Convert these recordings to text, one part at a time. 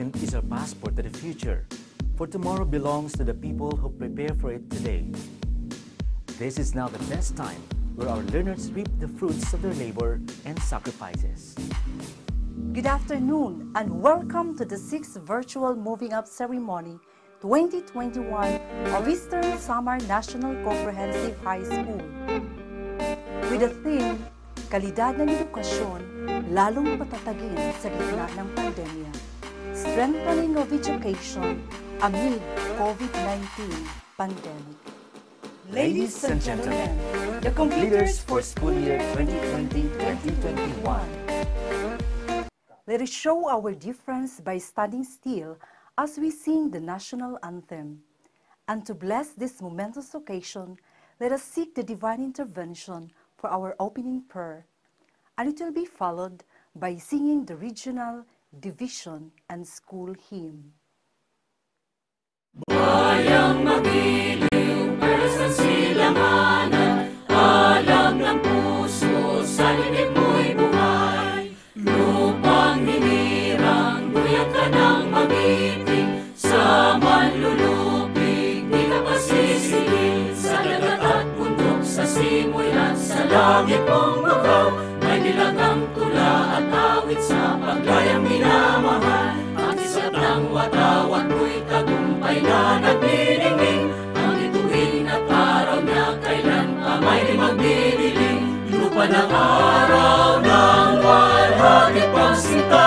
education is our passport to the future, for tomorrow belongs to the people who prepare for it today. This is now the best time where our learners reap the fruits of their labor and sacrifices. Good afternoon and welcome to the 6th Virtual Moving Up Ceremony 2021 of Eastern Samar National Comprehensive High School. With the theme, Kalidad ng Edukasyon, lalong patatagin sa gitna ng pandemya. Strengthening of Education amid COVID-19 pandemic. Ladies and gentlemen, the completers for school year 2020-2021. Let us show our difference by standing still as we sing the national anthem. And to bless this momentous occasion, let us seek the divine intervention for our opening prayer. And it will be followed by singing the regional, division, and school hymn. Bayang magiliw, pero sa silanganan, alam ng puso, sa limit mo'y buhay. Lupang hinirang, duyan ka ng magiting, sa manlulupig, di ka pasisigil. Sa dagat at bundok, sa simoy at sa langit mong bukaw, may nilagang tula at awit sa paglayang minamahal. Ang isa't ng watawat mo'y tagumpay na nagniningning Ang bituin at araw niya kailan pa may di magbibiling Lupa ng araw ng walhati pagsinta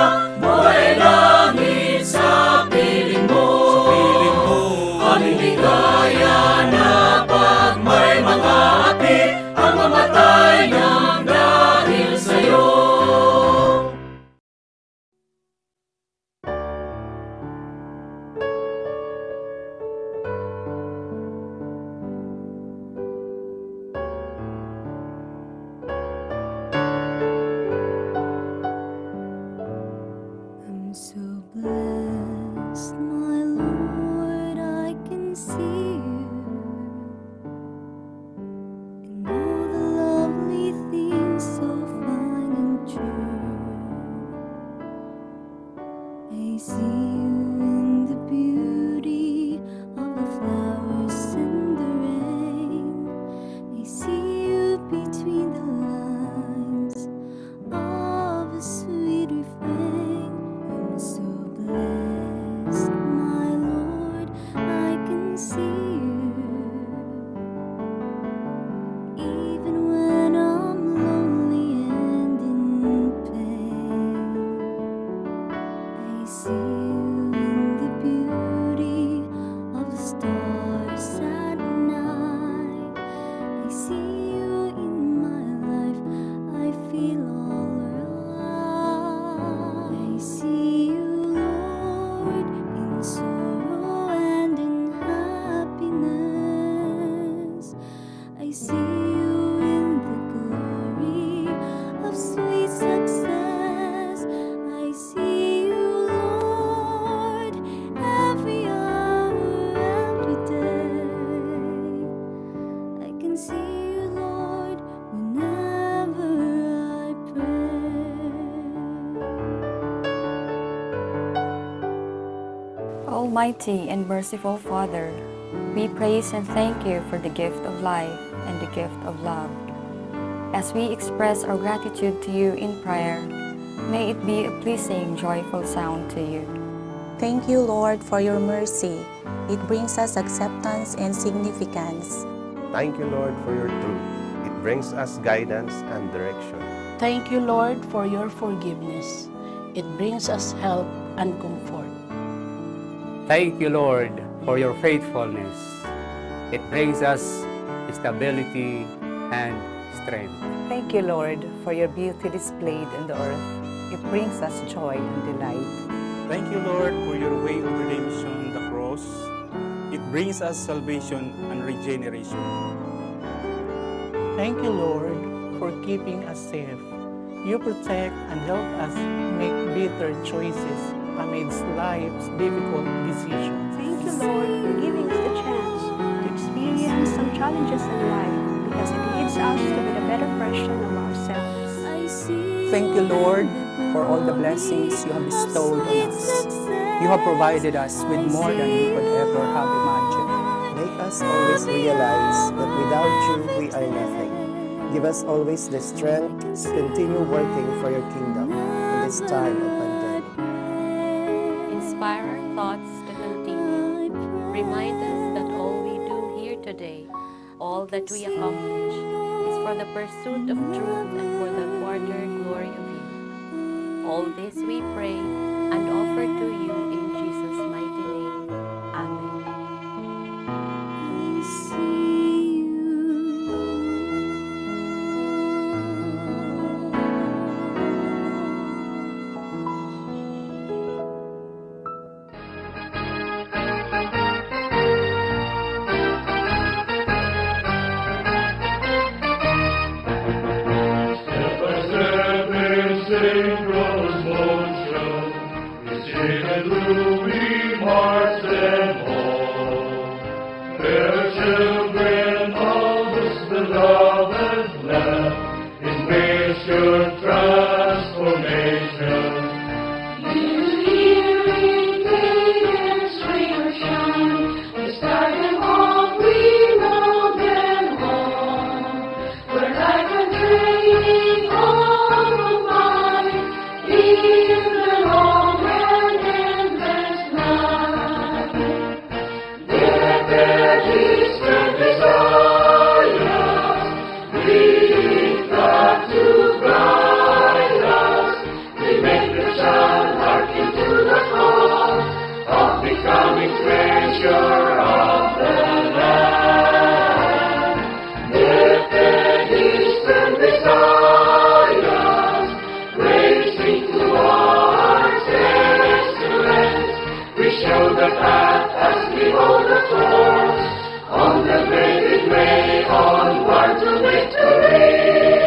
Almighty and merciful Father, we praise and thank you for the gift of life and the gift of love. As we express our gratitude to you in prayer, may it be a pleasing, joyful sound to you. Thank you, Lord, for your mercy. It brings us acceptance and significance. Thank you, Lord, for your truth. It brings us guidance and direction. Thank you, Lord, for your forgiveness. It brings us help and comfort. Thank you, Lord, for your faithfulness. It brings us stability and strength. Thank you, Lord, for your beauty displayed in the earth. It brings us joy and delight. Thank you, Lord, for your way of redemption, the cross. It brings us salvation and regeneration. Thank you, Lord, for keeping us safe. You protect and help us make better choices amidst life's difficult decisions. Thank you, Lord, for giving us the chance to experience some challenges in life because it leads us to be the better version of ourselves. Thank you, Lord, for all the blessings you have bestowed on us. You have provided us with more than we could ever have imagined. Make us always realize that without you, we are nothing. Give us always the strength to continue working for your kingdom in this time that we accomplish is for the pursuit of truth and for the greater glory of you. All this we pray onward to victory.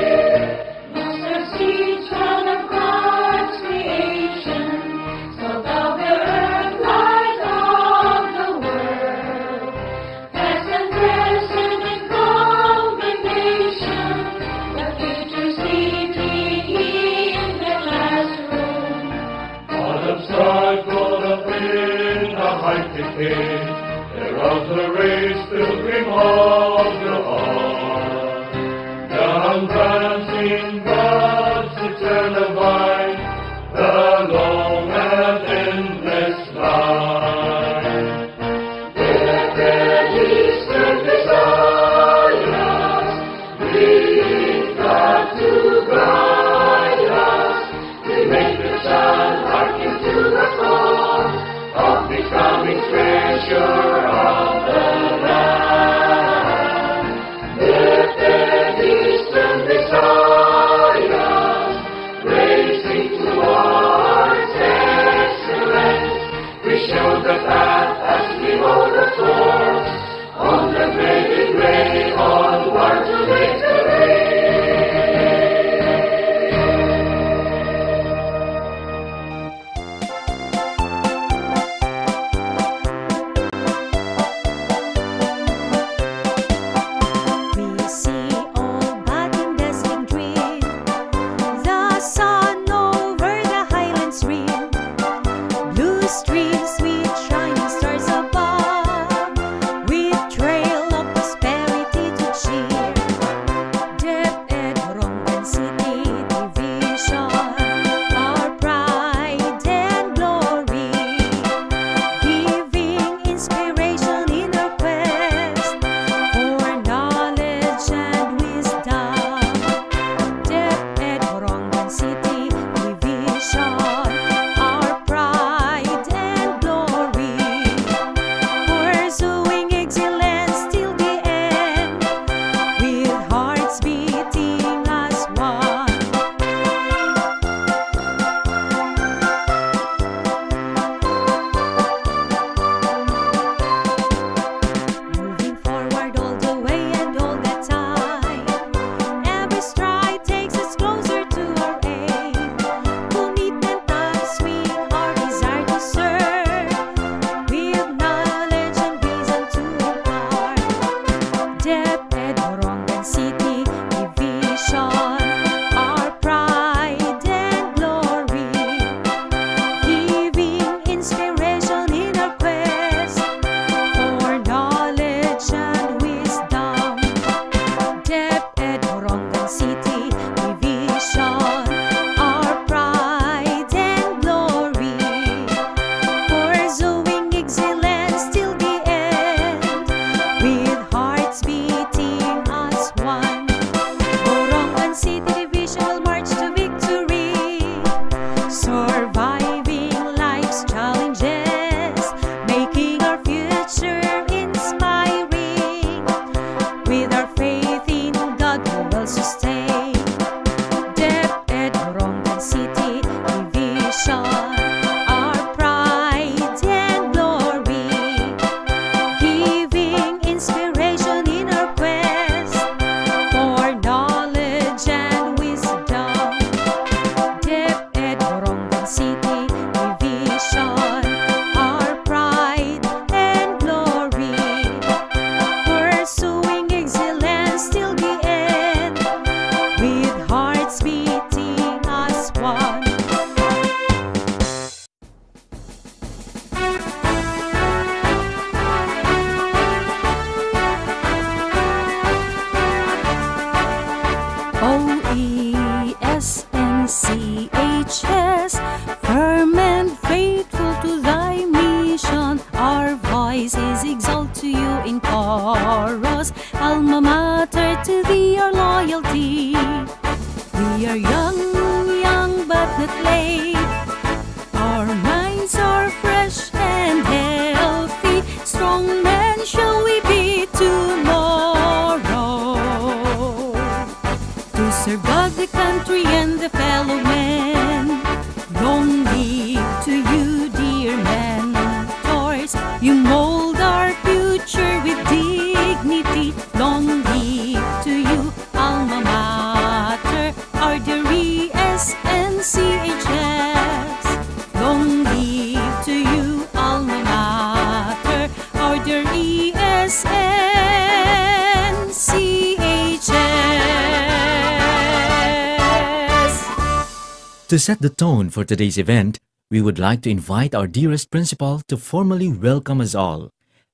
Set the tone for today's event, we would like to invite our dearest principal to formally welcome us all.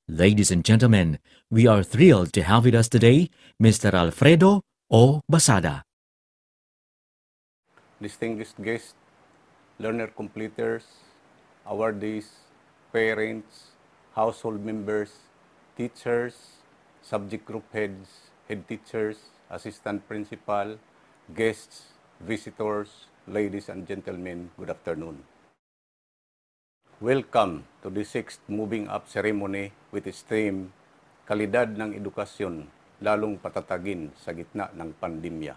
Ladies and gentlemen, we are thrilled to have with us today Mr. Alfredo O. Basada. distinguished guests, learner completers, awardees, parents, household members, teachers, subject group heads, head teachers, assistant principal, guests, visitors, ladies and gentlemen, good afternoon. Welcome to the sixth Moving Up ceremony with its theme, Kalidad ng Edukasyon, lalong patatagin sa gitna ng pandemya.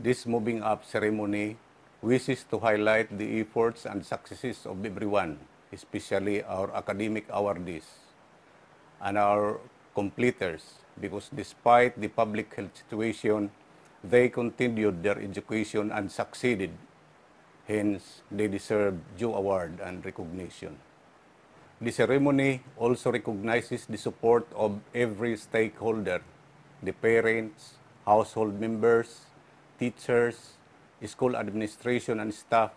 This Moving Up ceremony wishes to highlight the efforts and successes of everyone, especially our academic awardees and our completers, because despite the public health situation, they continued their education and succeeded. Hence, they deserve due award and recognition. The ceremony also recognizes the support of every stakeholder, the parents, household members, teachers, school administration and staff,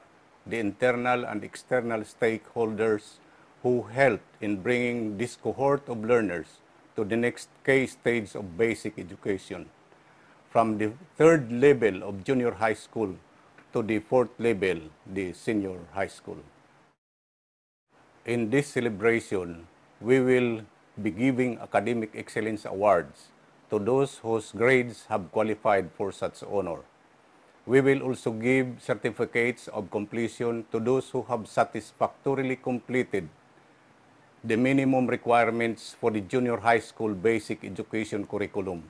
the internal and external stakeholders who helped in bringing this cohort of learners to the next K stage of basic education, from the third level of junior high school to the fourth level, the senior high school. In this celebration, we will be giving academic excellence awards to those whose grades have qualified for such honor. We will also give certificates of completion to those who have satisfactorily completed the minimum requirements for the junior high school basic education curriculum.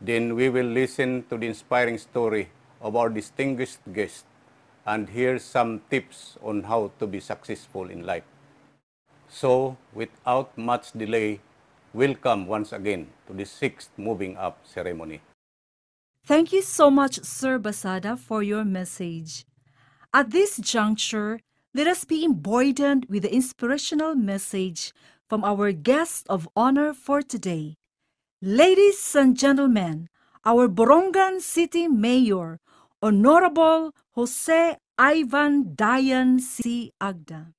Then we will listen to the inspiring story of our distinguished guest and hear some tips on how to be successful in life. So, without much delay, welcome once again to the sixth Moving Up ceremony. Thank you so much, Sir Basada, for your message. At this juncture, let us be emboldened with the inspirational message from our guest of honor for today. Ladies and gentlemen, our Borongan City Mayor, Honorable Jose Ivan Dayan C. Agda.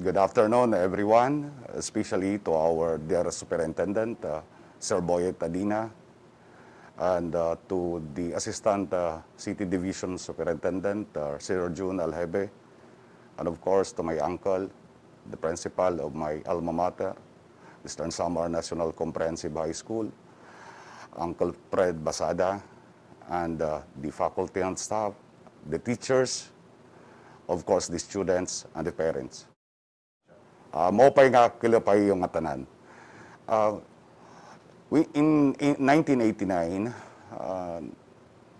Good afternoon, everyone, especially to our dear superintendent, uh, Sir Boye Tadina, and uh, to the Assistant uh, City Division Superintendent, uh, Sir June Alhebe, and of course to my uncle, the principal of my alma mater, Eastern Samar National Comprehensive High School, Uncle Fred Basada, and uh, the faculty and staff, the teachers, of course the students and the parents. Uh, mopay nga kilapay yung atanan. Uh, we, in, in 1989, uh,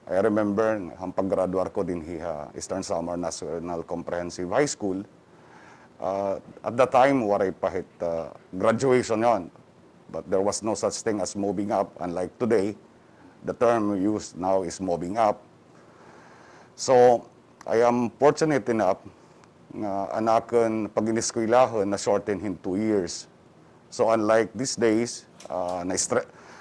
I remember ang paggraduar ko din hiha Eastern Samar National Comprehensive High School. Uh, at the time, waray pahit uh, graduation yon. But there was no such thing as moving up. Unlike today, the term used now is moving up. So, I am fortunate enough nga anakan pag iniskwilahon na shorten in two years. So unlike these days, uh, na,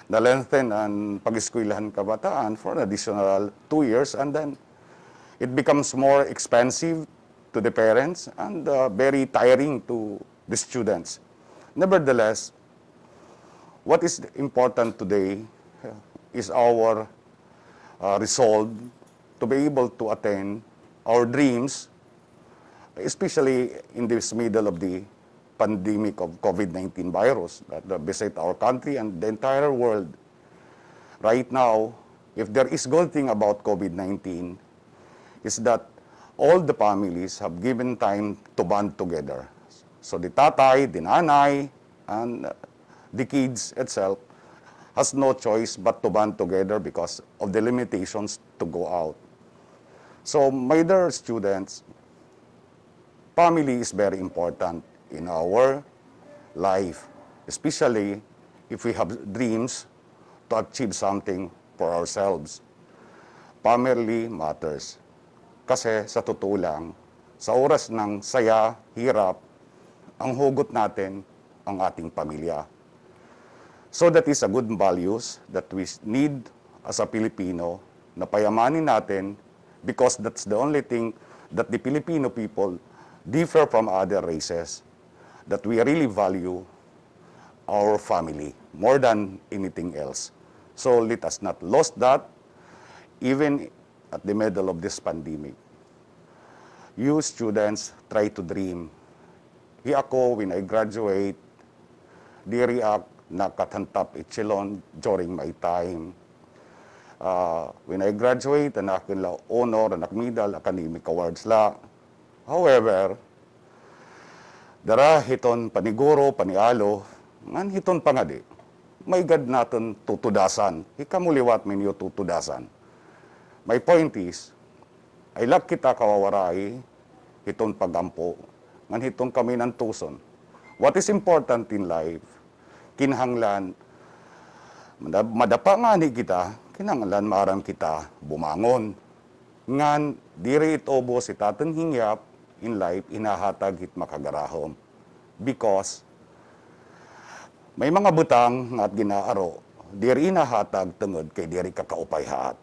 na lengthen ang pag-eskwelahan kabataan for an additional two years and then it becomes more expensive to the parents and uh, very tiring to the students. Nevertheless, what is important today uh, is our uh, resolve to be able to attain our dreams, especially in this middle of the pandemic of COVID-19 virus that uh, beset our country and the entire world. Right now, if there is good thing about COVID-19, is that all the families have given time to band together. So the tatay, the nanay, and uh, the kids itself has no choice but to band together because of the limitations to go out. So my dear students, family is very important in our life, especially if we have dreams to achieve something for ourselves. Family matters. Kasi sa totoo lang, sa oras ng saya, hirap, ang hugot natin ang ating pamilya. So that is a good values that we need as a Filipino na payamanin natin because that's the only thing that the Filipino people differ from other races that we really value our family more than anything else. So let us not lose that even at the middle of this pandemic. You students try to dream. Hi ako, when I graduate, diri ak nakatantap echelon during my time. Uh, when I graduate, anak la honor, anak medal, academic awards la. However, dara hiton paniguro, panialo, ngan hiton pangadi. May gad natin tutudasan. Hikamuliwat minyo tutudasan. My point is, ay lak kita kawawaray, hiton pagampo, ngan hiton kami ng tuson. What is important in life, kinahanglan, madapa nga ni kita, kinahanglan maram kita bumangon. Ngan, diri itobo si tatan hingyap in life, inahatag hit makagarahom. Because, may mga butang nga at ginaaro, diri inahatag tungod kay diri kakaupay haat.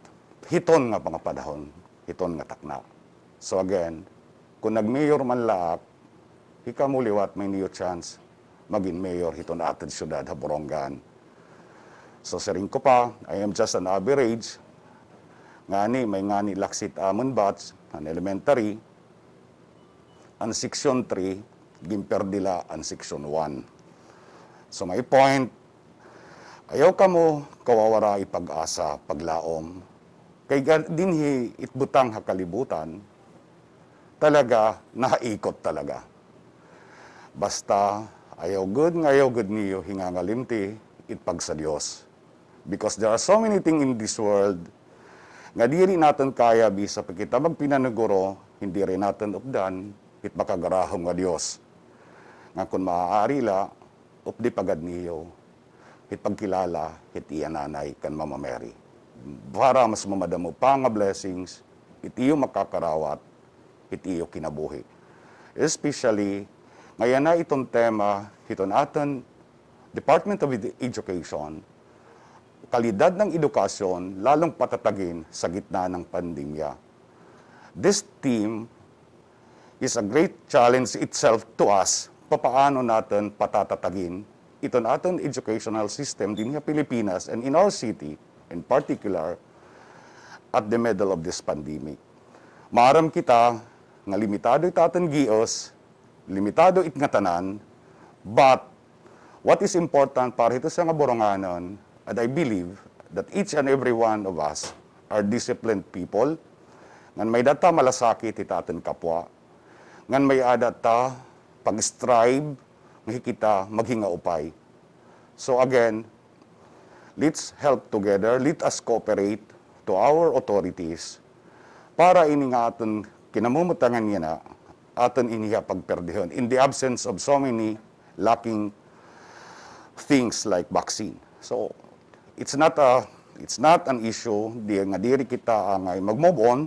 Hiton nga mga panahon, hiton nga takna. So again, kung nag-mayor man laak, hikamuliwat may niyo chance maging mayor hiton atin syudad ha Borongan. So siring ko pa, I am just an average. Ngani, may ngani laksit amon batch, an elementary, ang section 3, gimperdila ang section 1. So my point, ayaw ka mo kawawara ipag-asa, paglaom. Kay dinhi itbutang hakalibutan, talaga nahaikot talaga. Basta ayaw good nga ayaw good niyo hingangalimti itpag sa Dios. Because there are so many things in this world nga di rin natin kaya bisa kita magpinanaguro, hindi rin natin updan, it makagarahong nga Dios. Nga kung maaari la, updi pagad niyo, it pagkilala, it iyananay kan Mama Mary. Para mas mamadamo pa nga blessings, it iyo makakarawat, it iyo kinabuhi. Especially, ngayon na itong tema, ito natin, Department of Education, kalidad ng edukasyon, lalong patatagin sa gitna ng pandemya. This team is a great challenge itself to us, papaano natin patatatagin ito natin educational system din sa Pilipinas and in our city, in particular, at the middle of this pandemic. Maaram kita nga limitado itaten gios, limitado it nga tanan, but what is important para ito sa nga boronganon, and I believe that each and every one of us are disciplined people, ngan may data malasakit itaten kapwa, ngan may adata pag-strive, nga kita maghinga upay. So again, let's help together, let us cooperate to our authorities para ini nga aton kinamumutangan niya na aton iniya pagperdihon in the absence of so many lacking things like vaccine. So it's not a it's not an issue. Di nga diri kita ang mag-move on.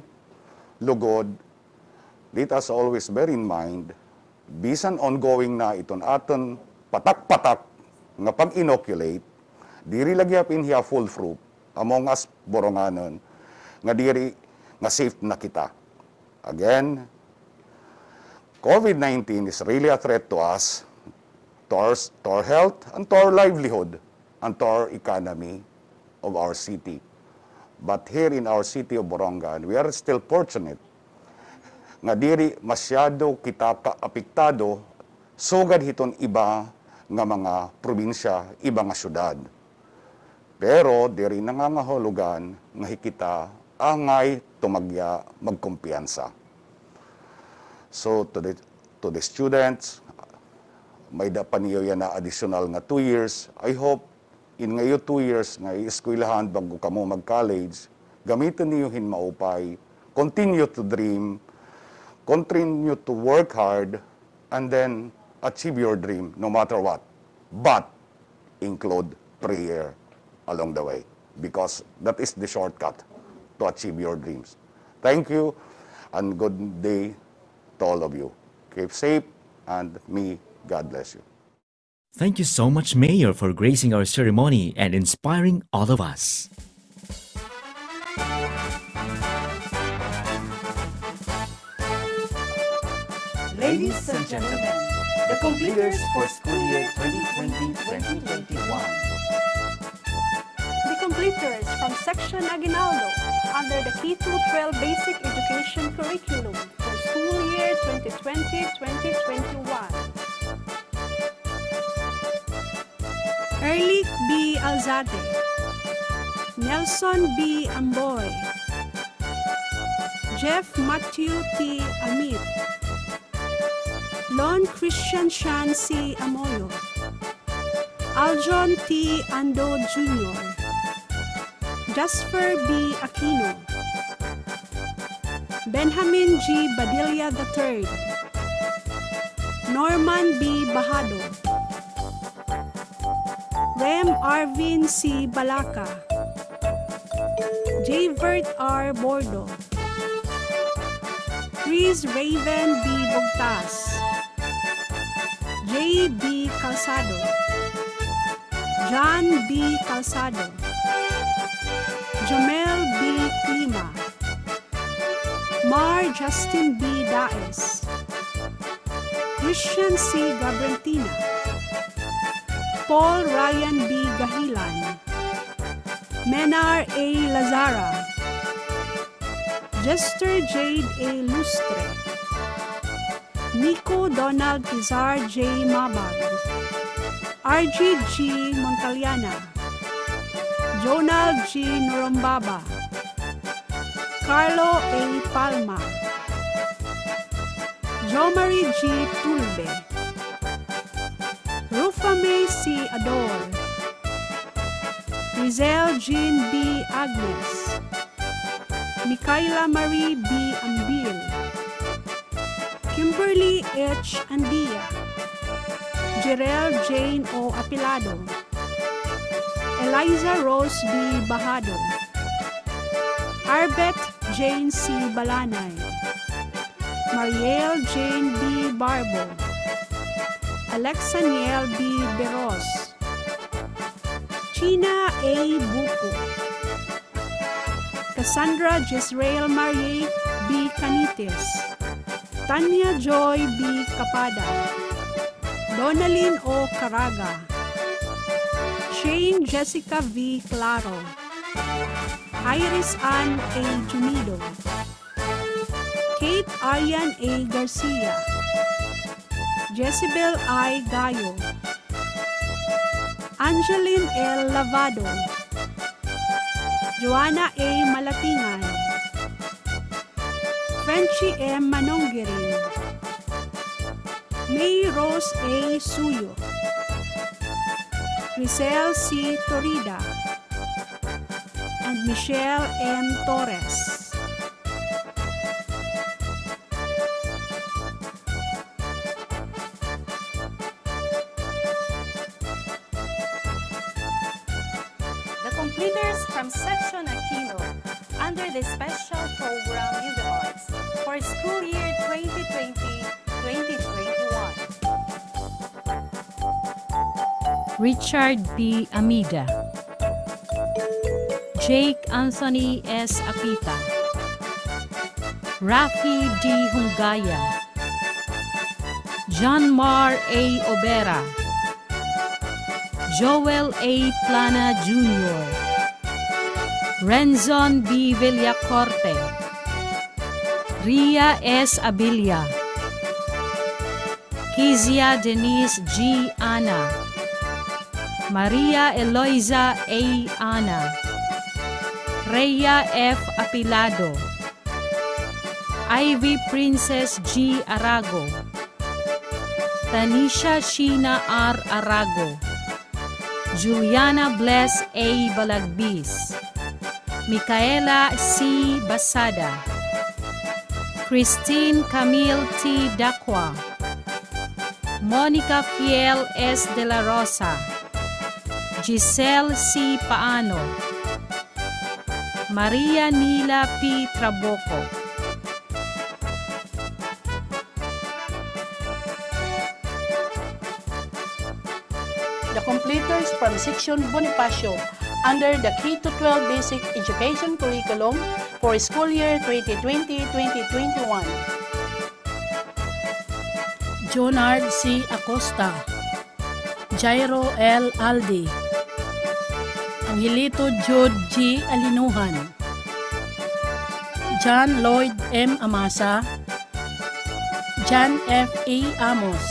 Lugod let us always bear in mind bisan ongoing na iton aton patak-patak nga pag-inoculate diri lagi apin hiya full proof among us boronganon nga diri nga safe na kita. Again, COVID-19 is really a threat to us, to our, to our health, and to our livelihood, and to our economy of our city. But here in our city of Borongan, we are still fortunate nga diri masyado kita ka-apektado sugad hiton iba nga mga probinsya, iba nga syudad. Pero diri nangangahulugan nga hikita angay tumagya magkumpiyansa. So to the to the students, may da pa niyo yan na additional nga two years. I hope in ngayo two years nga ieskwilahan bago kamo mag-college, gamitin niyo hin maupay, continue to dream, continue to work hard, and then achieve your dream no matter what. But include prayer along the way because that is the shortcut to achieve your dreams. Thank you and good day to all of you. Keep safe and me, God bless you. Thank you so much, Mayor, for gracing our ceremony and inspiring all of us. Ladies and gentlemen, the completers for school year 2020-2021. Completers from Section Aguinaldo under the K-12 Basic Education Curriculum for school year 2020-2021. Erlich B. Alzate, Nelson B. Amboy, Jeff Matthew T. Amit, Lon Christian Shan C. Amoyo, Aljon T. Ando Jr., Jasper B. Aquino, Benjamin G. Badilla III, Norman B. Bahado, Rem Arvin C. Balaka, J. Vert R. Bordo, Chris Raven B. Bogtas, J. B. Calzado, John B. Calzado, Jamel B. Klima, Mar Justin B. Daes, Christian C. Gabrentina, Paul Ryan B. Gahilan, Menar A. Lazara, Jester Jade A. Lustre, Nico Donald Pizar J. Mabag, RG G. Montaliana, Jonal G. Nurumbaba, Carlo A. Palma, Jomari G. Tulbe, Rufame C. Ador, Rizel Jean B. Agnes, Micaela Marie B. Ambil, Kimberly H. Andia, Jerel Jane O. Apilado, Eliza Rose B. Bahado, Arbet Jane C. Balanay, Mariel Jane B. Barbo, Alexa Niel B. Beros, China A. Buko, Cassandra Jezreel Marie B. Canites, Tanya Joy B. Capada, Donalyn O. Caraga, Shane Jessica V. Claro, Iris Ann A. Junido, Kate Arian A. Garcia, Jezebel I. Gayo, Angeline L. Lavado, Joanna A. Malatingan, Frenchie M. Manonggiring, May Rose A. Suyo, Grisel C. Torida, and Michelle M. Torres. The completers from Section Aquino under the Richard B. Amida, Jake Anthony S. Apita, Rafi D. Hungaya, John Mar A. Obera, Joel A. Plana Jr., Renzon B. Villacorte, Ria S. Abilia, Kizia Denise G. Ana, Maria Eloisa A. Ana, Rhea F. Apilado, Ivy Princess G. Arago, Tanisha Sheena R. Arago, Juliana Bless A. Balagbis, Micaela C. Basada, Christine Camille T. Dakwa, Monica Fiel S. De La Rosa, Giselle C. Paano, Maria Nila P. Traboco, The completers from Section Bonifacio under the K-12 Basic Education Curriculum for school year 2020-2021. Jonard C. Acosta, Jairo L. Aldi, Angelito Jude G. Alinuhan, John Lloyd M. Amasa, John F. A. Amos,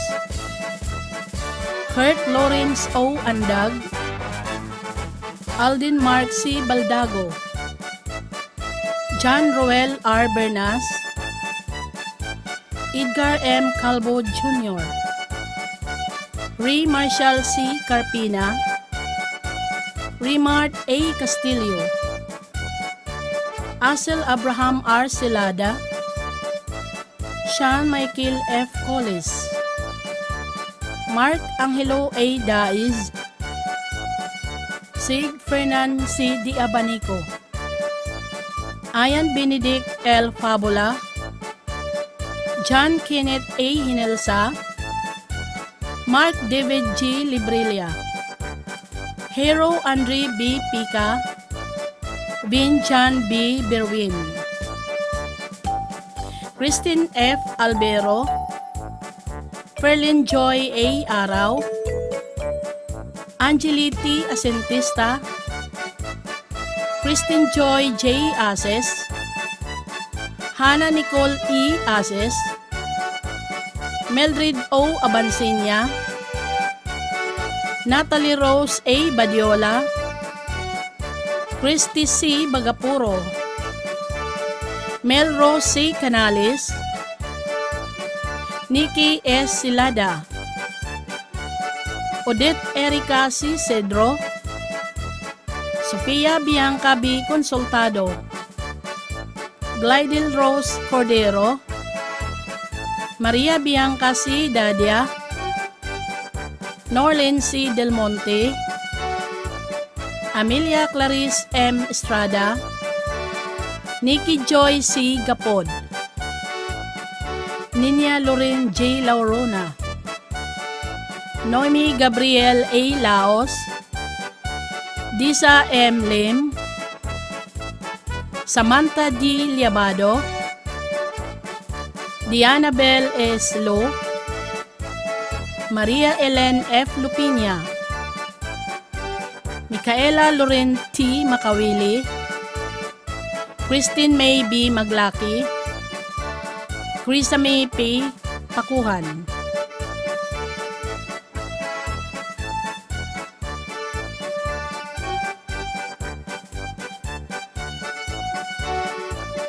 Kurt Lawrence O. Andag, Aldin Mark C. Baldago, John Roel R. Bernas, Edgar M. Calvo Jr., Ray Marshall C. Carpina, Remart A. Castillo, Asel Abraham R. Celada, Sean Michael F. Collis, Mark Angelo A. Daiz, Sig Fernan C. Di Abanico, Ayan Benedict L. Fabula, John Kenneth A. Hinelsa, Mark David G. Librilia, Hero Andre B. Pica, Vin John B. Berwin, Christine F. Albero, Ferlin Joy A. Araw, Angeliti Asentista, Christine Joy J. Ases, Hannah Nicole E. Ases, Meldred O. Abansinya, Natalie Rose A. Badiola, Christy C. Bagapuro, Melrose C. Canales, Nikki S. Silada, Odette Erica C. Cedro, Sofia Bianca B. Consultado, Glidil Rose Cordero, Maria Bianca C. Dadia, Norlin C. Del Monte, Amelia Clarice M. Estrada, Nikki Joy C. Gapod, Ninya Loren J. Laurona, Noemi Gabriel A. Laos, Disa M. Lim, Samantha D. Liabado, Diana Bell S. Lo, Maria Ellen F. Lupinia, Micaela Loren T. Makawili, Christine May B. Maglaki, Krisa May P. Pakuhan.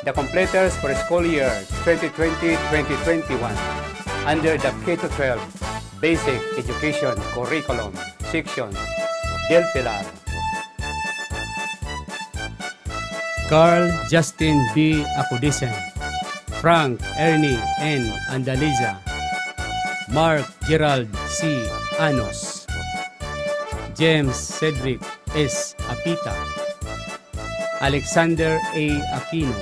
the completers for school year 2020-2021 under the K-12 Basic Education Curriculum Section Del Pilar. Carl Justin B. Acudisen, Frank Ernie N. Andaliza, Mark Gerald C. Anos, James Cedric S. Apita, Alexander A. Aquino,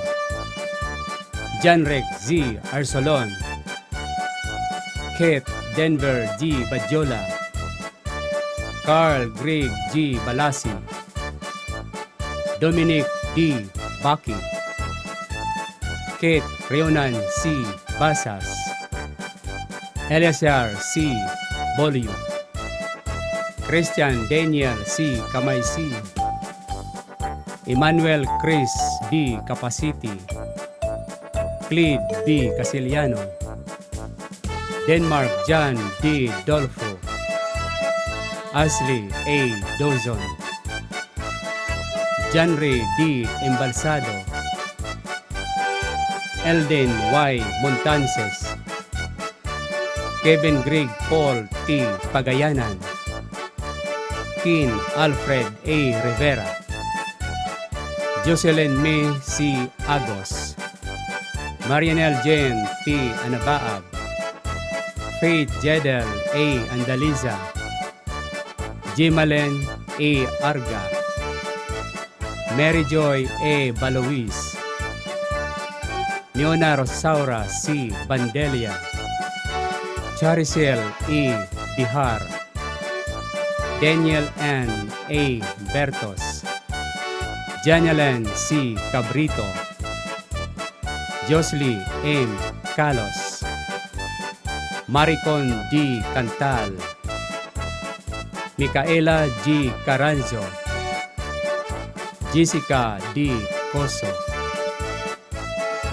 Janrek Z. Arsolon, Kate Denver G. Badjola, Carl Greg G. Balasi, Dominic D. Baki, Kate Rionan C. Basas, Eleazar C. Bolio, Christian Daniel C. Kamaysi, Emmanuel Chris B. Capacity, Cled B. Casiliano, Denmark John D. Dolfo. Ashley A. Dozon. Janre D. Embalsado. Elden Y. Montances. Kevin Greg Paul T. Pagayanan. Kin Alfred A. Rivera. Jocelyn May C. Agos. Marianel Jen T. Anabaab. Faith Jedel A. Andaliza. Jimalen A. Arga. Mary Joy A. Balois. Leona Rosaura C. Bandelia. Charicel E. Bihar. Daniel N. A. Bertos. Janelen C. Cabrito. Josly M. Calos. Maricon D. Cantal. Micaela G. Caranzo. Jessica D. Coso.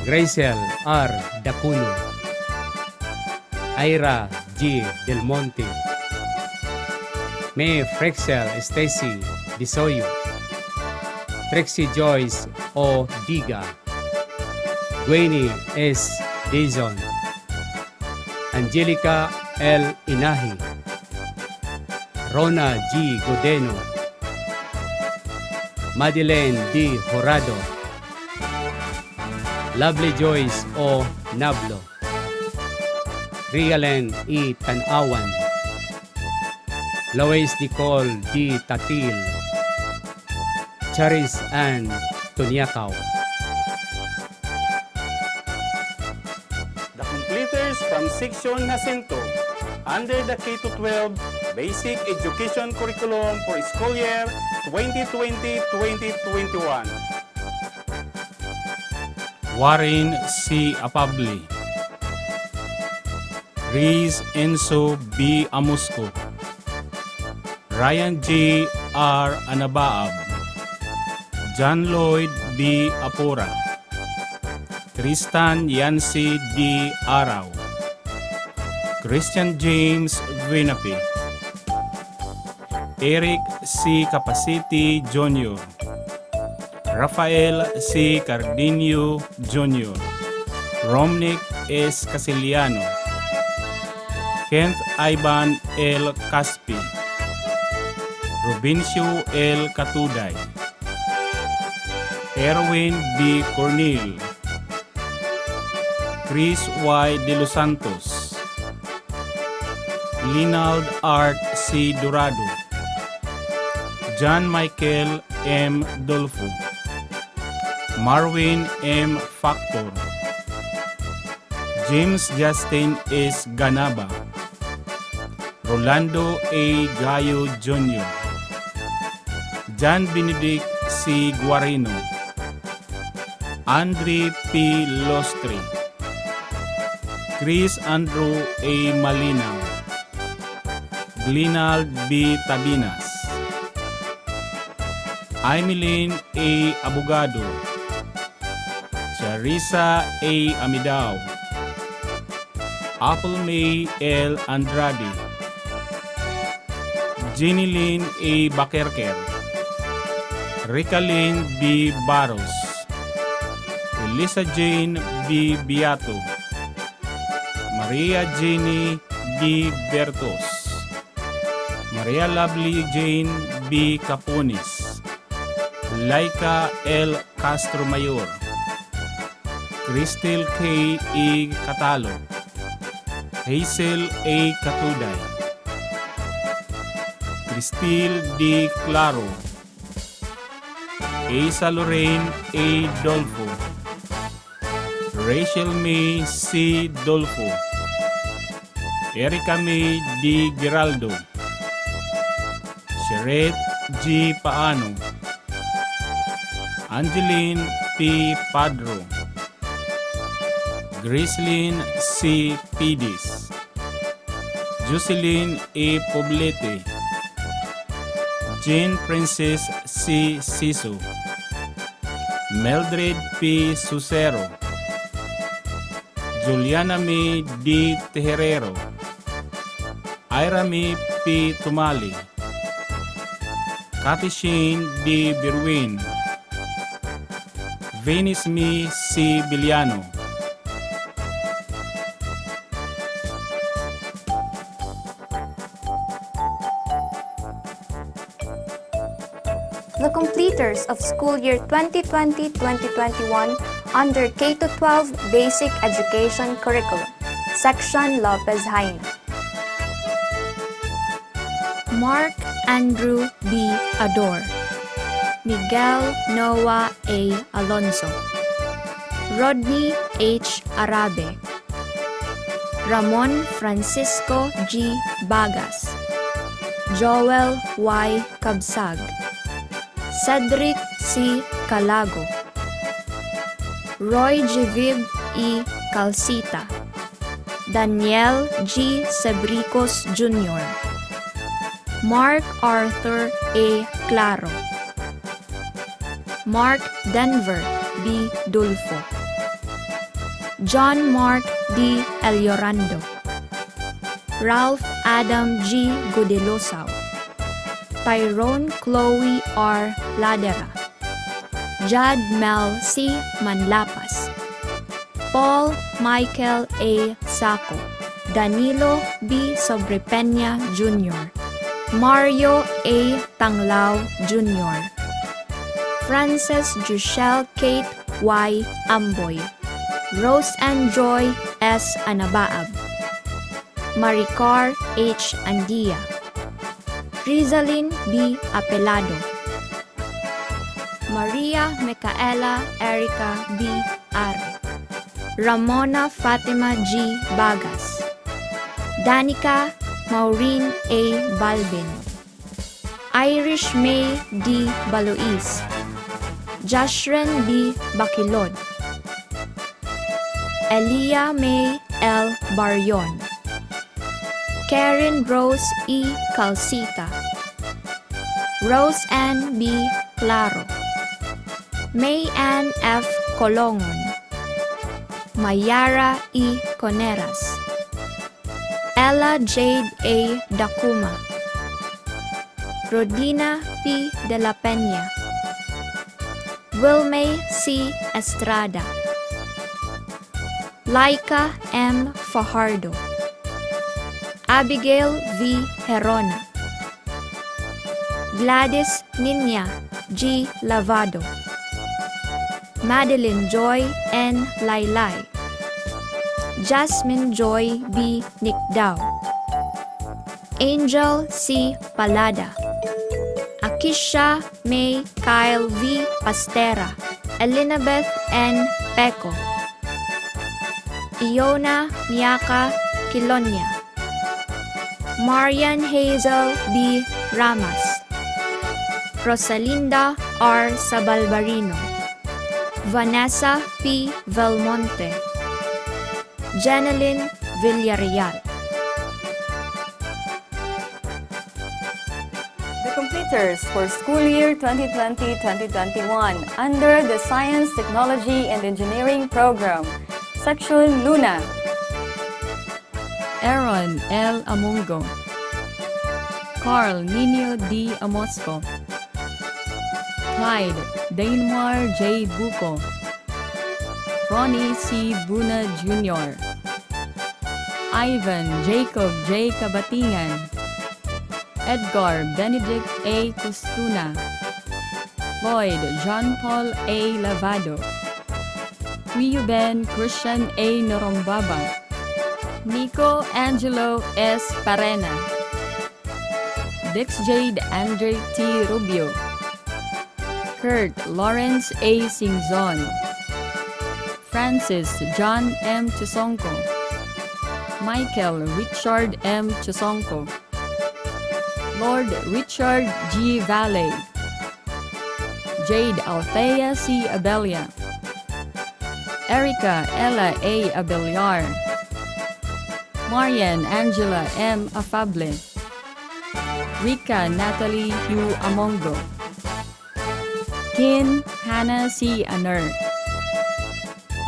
Gracel R. Dacuno. Ira G. Del Monte. May Frexel Stacy Disoyo. Trixie Joyce O. Diga. Gwenny S. Dizon. Angelica L. Inahi. Rona G. Godeno. Madeleine D. Horado. Lovely Joyce O. Nablo. Rialen E. Tanawan. Lois Nicole D. Tatil. Charis Ann Tuniakaw. Section Jacinto under the K-12 Basic Education Curriculum for school year 2020-2021. Warren C. Apabli. Riz Enzo B. Amusco. Ryan J. R. Anabaab. John Lloyd B. Apura. Tristan Yancy D. Araw. Christian James Vinapi. Eric C. Capacity Jr. Rafael C. Cardinio Jr. Romnick S. Casiliano. Kent Ivan L. Caspi. Robincio L. Catuday. Erwin B. Cornel. Chris Y. De Los Santos. Linald Art C. Dorado. John Michael M. Dolfo. Marwin M. Factor. James Justin S. Ganaba. Rolando A. Gayo Jr. John Benedict C. Guarino. Andre P. Lostri. Chris Andrew A. Malinaw. Glinald B. Tabinas. Aimeline A. Abogado. Charissa A. Amidao. Apple May L. Andrade. Jenny Lynn A. Bakerker. Ricalyn B. Barros. Elisa Jane B. Beato. Maria Jenny B. Bertos. Maria Lovely Jane B. Caponis. Laika L. Castro Mayor. Crystal K. E. Catalo. Hazel A. Catuday. Cristil D. Claro. Asa Lorraine A. Dolfo. Rachel May C. Dolfo. Erica May D. Giraldo. Sherette G. Paano. Angeline P. Padro. Grislin C. Pidis. Jocelyn A. Poblete. Jane Princess C. Siso. Mildred P. Susero. Juliana May D. Tejerero, Ira P. Tumali, Cathy Shane D. Birwin, Venice Me C. Biliano, the completers of school year 2020-2021 under K-12 Basic Education Curriculum, Section Lopez Haina. Mark Andrew B. Ador, Miguel Noah A. Alonso, Rodney H. Arabe, Ramon Francisco G. Bagas, Joel Y. Kabsag, Cedric C. Calago, Roy Jivib E. Calcita, Daniel G. Sebricos Jr., Mark Arthur A. Claro, Mark Denver B. Dulfo, John Mark D. Eliorando, Ralph Adam G. Gudelosao, Tyrone Chloe R. Ladera, Jad Mel C. Manlapas, Paul Michael A. Saco, Danilo B. Sobrepeña Jr., Mario A. Tanglao Jr., Frances Jushel Kate Y. Amboy, Rose and Joy S. Anabaab, Maricar H. Andia, Rizalyn B. Apelado, Maria Micaela Erica B. Ramona Fatima G. Bagas, Danica Maureen A. Balbin, Irish May D. Balois, Jashren B. Bakilod, Elia May L. Baryon, Karen Rose E. Calcita, Rose Ann B. Claro, May Ann F. Colongon, Mayara E. Coneras, Ella Jade A. Dacuma, Rodina P. De La Peña, Wilmay C. Estrada, Laika M. Fajardo, Abigail V. Herona, Gladys Nina G. Lavado, Madeline Joy N. Lailay, Jasmine Joy B. Nickdow, Angel C. Palada, Akisha May Kyle V. Pastera, Elizabeth N. Peco, Iona Miaka Kilonia, Marian Hazel B. Ramas, Rosalinda R. Sabalbarino, Vanessa P. Velmonte, Janeline Villarreal. The completers for school year 2020-2021 under the Science, Technology, and Engineering program, Section Luna. Aaron L. Amungo, Carl Nino D. Amosco, Clyde Dainmar J. Buco, Ronnie C. Buna Jr., Ivan Jacob J. Kabatingan, Edgar Benedict A. Custuna, Lloyd John Paul A. Lavado, Wiyuben Christian A. Norombaba, Nico Angelo S. Parena, Dix Jade Andre T. Rubio, Kurt Lawrence A. Singzon, Francis John M. Chusonko, Michael Richard M. Chusonko, Lord Richard G. Valle, Jade Althea C. Abelia, Erica Ella A. Abeliar, Marian Angela M. Afable, Rika Natalie U. Amongo, Kin Hannah C. Aner,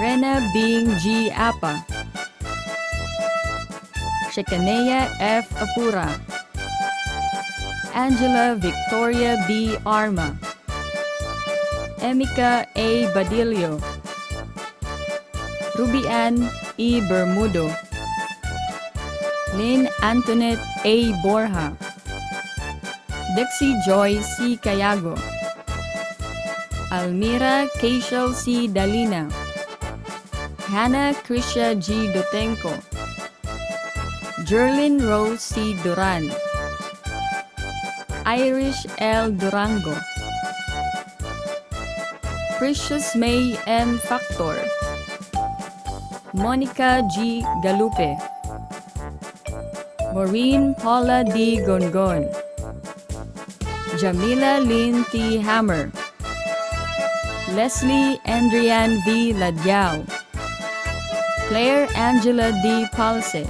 Rena Bing G. Apa, Shekanea F. Apura, Angela Victoria B. Arma, Emika A. Ruby Ann E. Bermudo, Lynn Antoinette A. Borja, Dixie Joy C. Cayago, Almira Keishel C. Dalina, Hannah Krisha G. Dotenko, Jerlyn Rose C. Duran, Irish L. Durango, Precious May M. Factor, Monica G. Galupe, Maureen Paula D. Gongon, Jamila Lynn T. Hammer, Leslie Andrian V. Ladyao, Claire Angela D. Palse,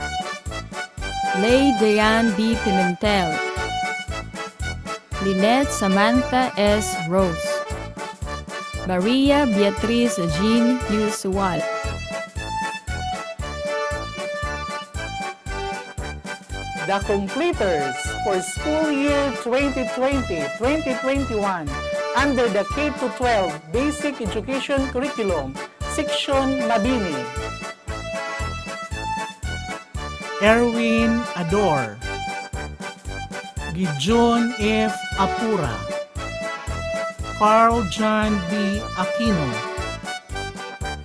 Lay Diane B. Pimentel, Lynette Samantha S. Rose, Maria Beatriz Jean Usual, The completers for school year 2020-2021 under the K-12 Basic Education Curriculum, Section Mabini. Erwin Ador, Gijon F. Apura, Carl John B. Aquino,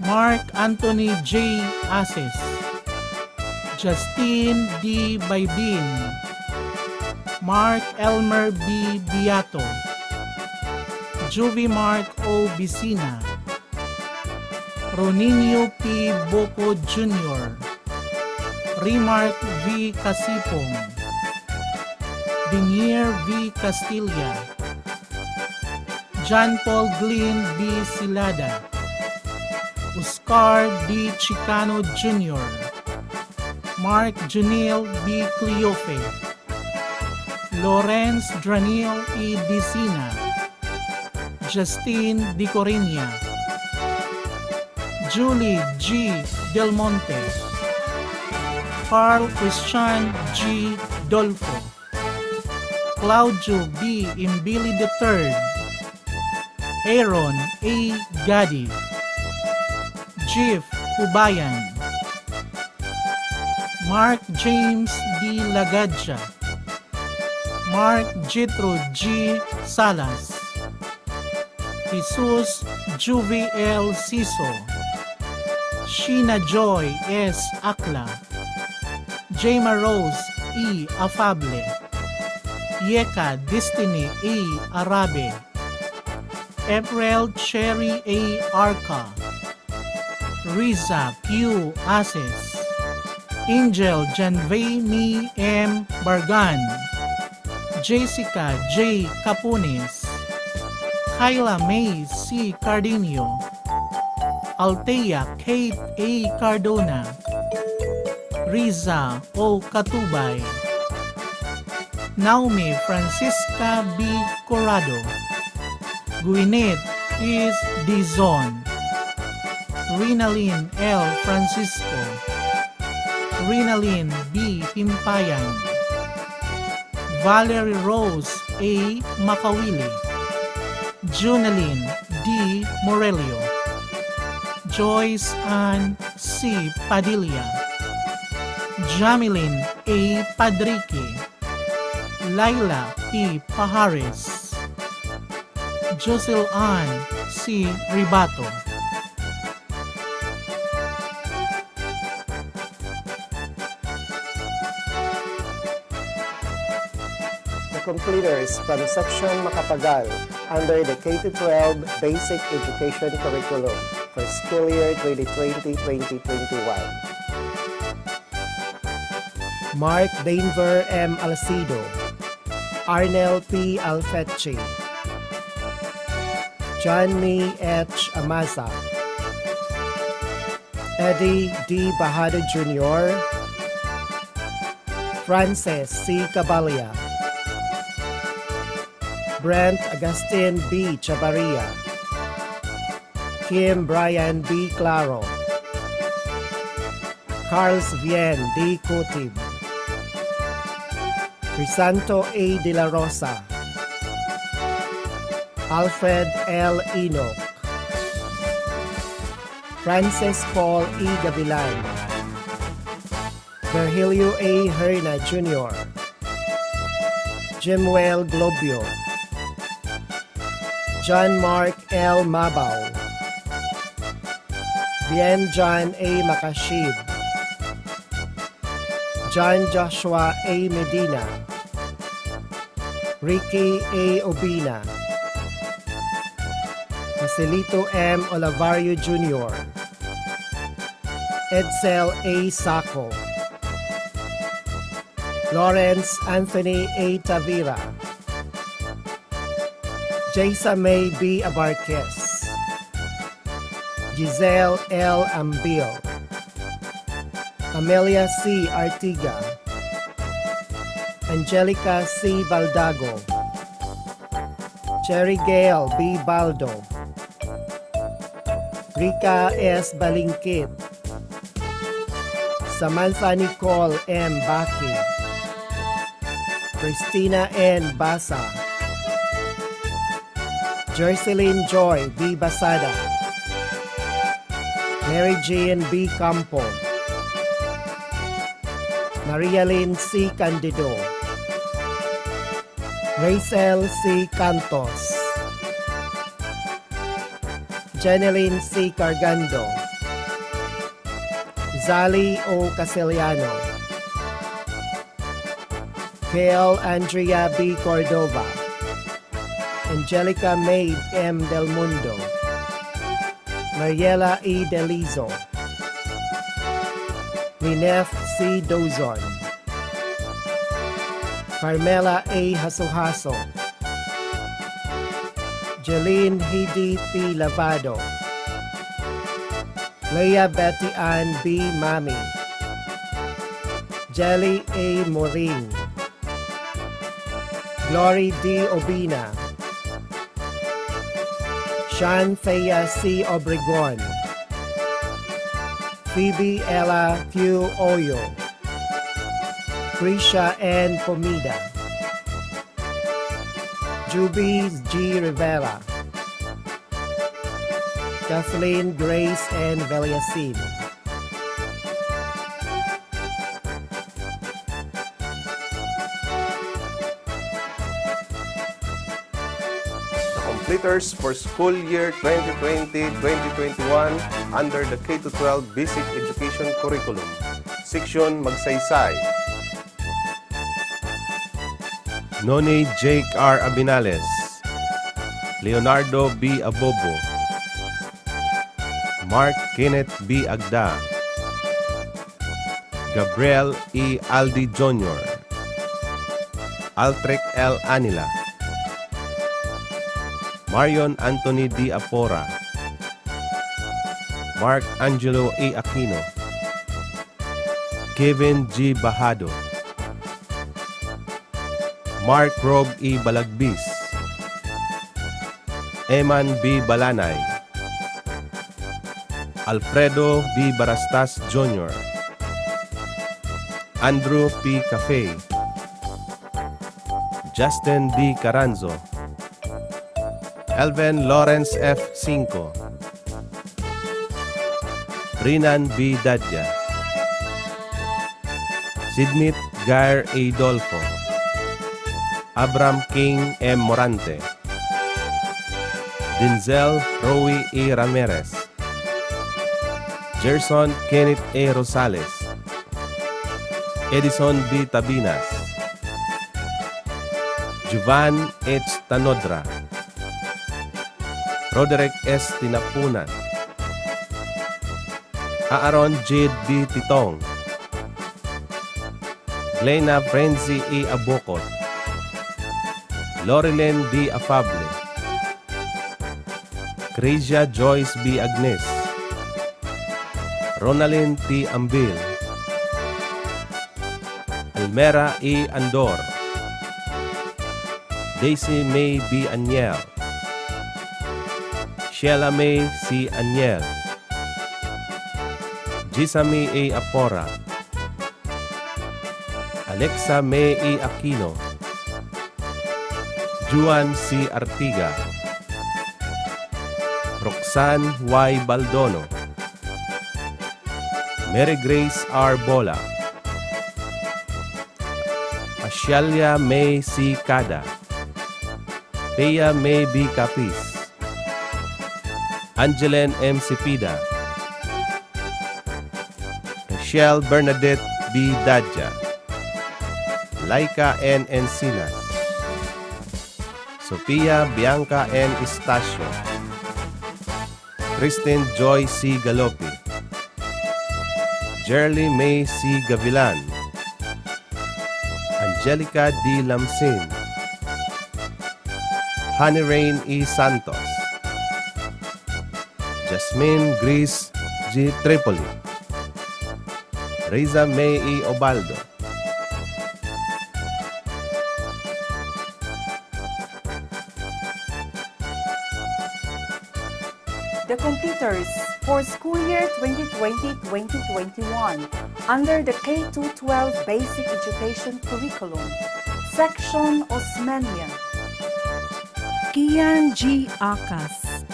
Mark Anthony J. Ases, Justine D. Baybin, Mark Elmer B. Beato, Juvie Mark O. Bisina, Roninio P. Boco Jr., Remark V. Casipong, Dinier V. Castilla, John Paul Glynn B. Silada, Oscar D. Chicano Jr., Mark Junil B. Cleofe, Lawrence Dranil E. Dicina, Justine Di Corinia, Julie G. Del Monte, Carl Christian G. Dolfo, Claudio B. Imbili III, Aaron A. Gadi, Jeff Ubayan, Mark James D. Lagadja, Mark Jitro G. Salas, Jesus Juvi L. Siso, Sheena Joy S. Akla, Jema Rose E. Afable, Yeka Destiny A. Arabe, April Cherry A. Arca, Riza Q. Ases, Angel Janvey M. Bargan, Jessica J. Capunes, Kyla May C. Cardinio, Altea Kate A. Cardona, Riza O. Katubay, Naomi Francisca B. Corrado, Gwyneth is Dizon, Rinalyn L. Francisco, Rinalyn B. Pimpayan, Valerie Rose A. Makawili, Junaline D. Morelio, Joyce Ann C. Padilla, Jamilin A. Padrique, Laila P. Pajares, Josel Ann C. Ribato, The completers from section Makapagal under the K-12 Basic Education Curriculum for school year 2020-2021. Mark Denver M. Alcido, Arnel P. Alfechi, Johnny H. Amaza, Eddie D. Bahado Jr., Frances C. Cabalia, Brent Agustin B. Chavarria, Kim Brian B. Claro, Carlos Vien D. Kutib, Crisanto A. De La Rosa, Alfred L. Enoch, Francis Paul E. Gavilan, Virgilio A. Herna Jr., Jimwell Globio, John Mark L. Mabao, Bien John A. Makashid, John Joshua A. Medina, Ricky A. Obina, Joselito M. Olavario Jr., Edsel A. Saco, Lawrence Anthony A. Tavira, Jaysa May B. Abarquez, Giselle L. Ambil, Amelia C. Artiga, Angelica C. Baldago, Cherry Gale B. Baldo, Rika S. Balingkit, Samantha Nicole M. Baki, Christina N. Basa, Jocelyn Joy B. Basada, Mary Jane B. Campo, Maria Lynn C. Candido, Rachel C. Cantos, Jeneline C. Cargando, Zali O. Casiliano, Gail Andrea B. Cordova, Angelica May M. Del Mundo, Mariela E. Delizo, Linef C. Dozon, Carmela A. Hasuhaso, Jeline Hidi P. Lavado, Leia Betty Ann B. Mami, Jelly A. Morin, Glory D. Obina, Sean Thea C. Obregon, Phoebe Ella Q. Oyo, Prisha N. Pomida, Juby G. Rivera, Kathleen Grace N. Veliasin, completers for school year 2020-2021 under the K-12 Basic Education Curriculum, Section Magsaysay. Noni Jake R. Abinales, Leonardo B. Abobo, Mark Kenneth B. Agda, Gabriel E. Aldi Jr., Altrek L. Anila, Marion Anthony D. Apora, Mark Angelo E. Aquino, Kevin G. Bahado, Mark Rob E. Balagbis, Eman B. Balanay, Alfredo B. Barastas Jr., Andrew P. Cafe, Justin D. Caranzo, Elven Lawrence F. Cinco, Rinan B. Dadya, Sidnit Gair A. Dolfo, Abram King M. Morante, Denzel Rowie E. Ramirez, Gerson Kenneth A. Rosales, Edison B. Tabinas, Juvan H. Tanodra, Roderick S. Tinapunan, Aaron J. B. Titong, Glena Frenzy E. Abokot, Lorelen D. Afable, Cresia Joyce B. Agnes, Ronalyn T. Ambil, Almera E. Andor, Daisy May B. Aniel, Sheila May C. Aniel, Gisami A. Apora, Alexa May E. Aquino, Juan C. Artiga, Roxanne Y. Baldono, Mary Grace R. Bola, Ashalia May C. Cada, Thea May B. Capis, Angelen M. Sipida, Michelle Bernadette B. Dadja, Laika N. Encinas, Sophia Bianca N. Estacio, Kristen Joy C. Galopi, Jerly May C. Gavilan, Angelica D. Lamsin, Honey Rain E. Santos, Jasmine Grace G. Tripoli, Reza May E. Obaldo, for school year 2020-2021 under the K-12 Basic Education Curriculum, Section Osmania. Kian G. Akas,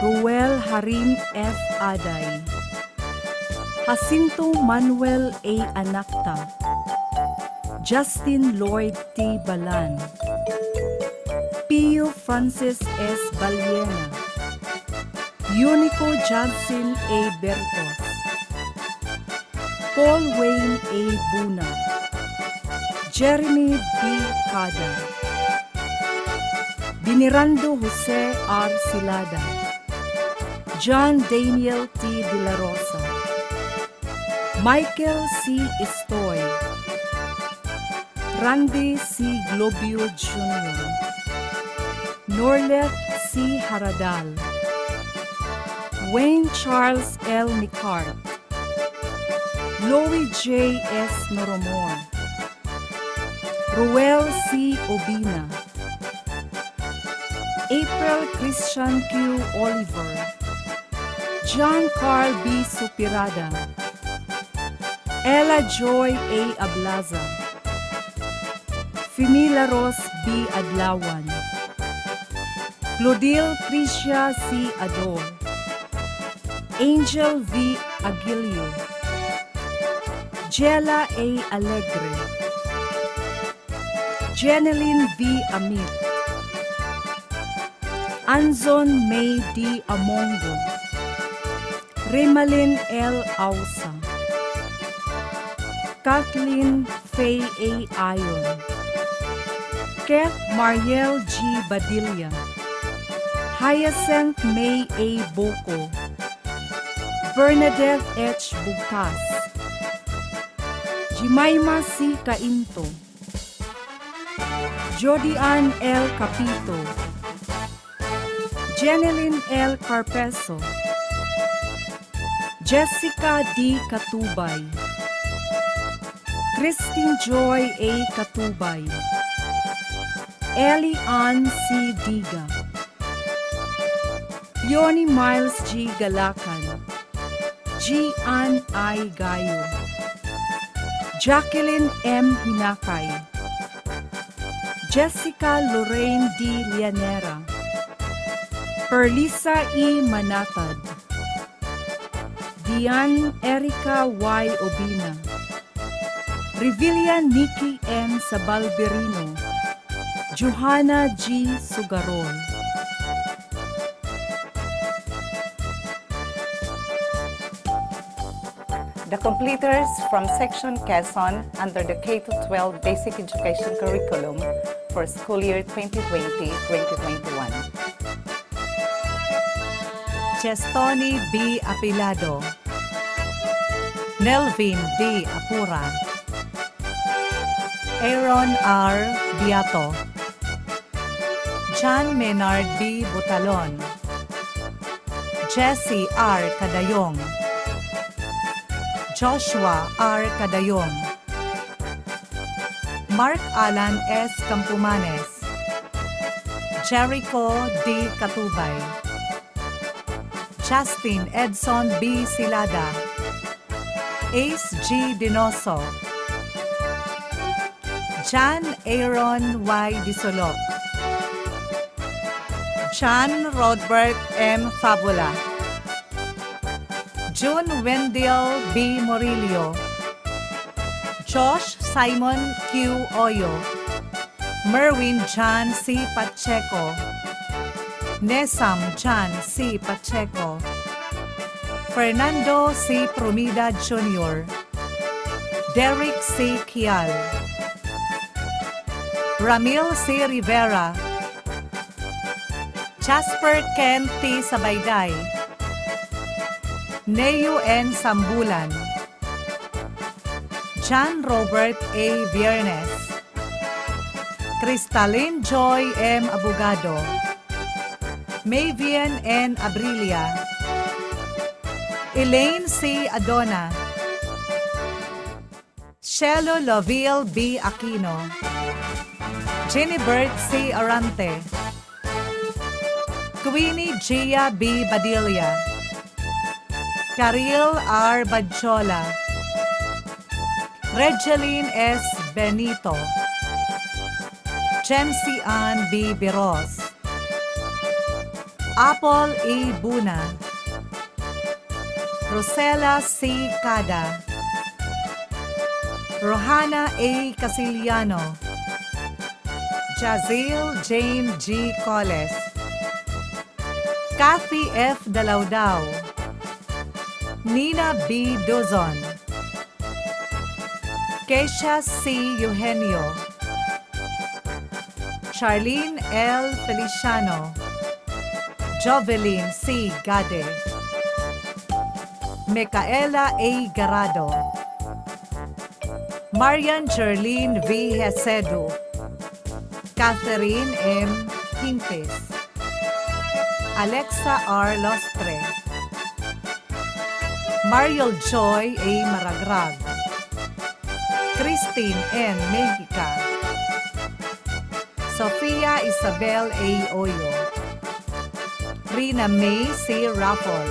Ruel Harim F. Aday, Jacinto Manuel A. Anacta, Justin Lloyd T. Balan, Pio Francis S. Baliena, Unico Johnson A. Bertos, Paul Wayne A. Buna, Jeremy B. Cada, Binirando Jose R. Silada, John Daniel T. De La Rosa, Michael C. Estoy, Randy C. Globio Jr., Norlet C. Haradal, Wayne Charles L. Nicart, Louis J. S. Noromor, Ruel C. Obina, April Christian Q. Oliver, John Carl B. Supirada, Ella Joy A. Ablaza, Fimila Ros B. Adlawan, Clodil Tricia C. Ador, Angel V. Aguilio, Jella A. Alegre, Jeneline V. Amit, Anzon May D. Amongo, Remalin L. Ausa, Kathleen Faye A. Ayon, Ket Mariel G. Badilla, Hyacinth May A. Boko, Bernadette H. Bugtas, Jimaima C. Cainto, Jodian L. Capito, Jeneline L. Carpeso, Jessica D. Katubay, Christine Joy A. Katubay, Ellie Ann C. Diga, Yoni Miles G. Galakan, G. Ann I. Gayo, Jacqueline M. Hinakay, Jessica Lorraine D. Lianera, Perlisa E. Manatad, Dian Erica Y. Obina, Revilla Nikki N. Sabalberino, Johanna G. Sugarol. The completers from Section Quezon under the K-12 Basic Education Curriculum for school year 2020-2021. Chestoni B. Apilado, Nelvin D. Apura, Aaron R. Biato, John Menard B. Butalon, Jesse R. Kadayong, Joshua R. Kadayong, Mark Alan S. Campumanes, Jericho D. Katubay, Justin Edson B. Silada, Ace G. Dinoso, John Aaron Y. Disolok. John Rodbert M. Fabula. June Wendell B. Morillo. Josh Simon Q. Oyo. Merwin John C. Pacheco. Nesam John C. Pacheco. Fernando C. Promida Jr. Derek C. Kial. Ramil C. Rivera. Jasper Ken T. Sabayday. Neo N. Sambulan. John Robert A. Viernes. Crystalline Joy M. Abogado. Mavian N. Abrilia. Elaine C. Adona. Shelo Loville B. Aquino. Jennifer C. Arante. Queenie Gia B. Badilla. Karil R. Badchola. Regeline S. Benito. Jency Ann B. Biros. Apple E. Buna. Rosella C. Cada. Rohana A. Casiliano. Jazil Jane G. Coles. Kathy F. Dalaudao. Nina B. Dozon, Keisha C. Eugenio. Charlene L. Feliciano. Jovelyn C. Gade. Micaela A. Garado. Marian Jerlene V. Hesedu. Catherine M. Quintes. Alexa R. Lostre. Mariel Joy A. Maragrag. Christine N. Mejica, Sofia Isabel A. Oyo. Rina May C. Raffle.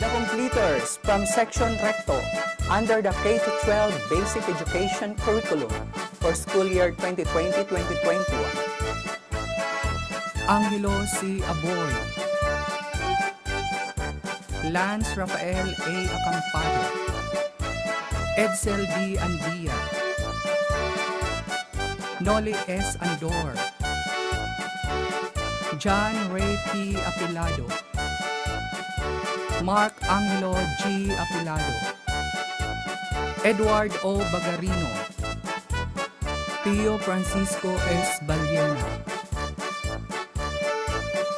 The completers from Section Recto under the K-12 Basic Education Curriculum for school year 2020-2021. Angelo C. Aboy. Lance Rafael A. Acampado. Edsel B. Andia. Noli S. Andor. John Ray P. Apilado. Mark Angelo G. Apilado. Edward O. Bagarino. Pio Francisco S. Balyena.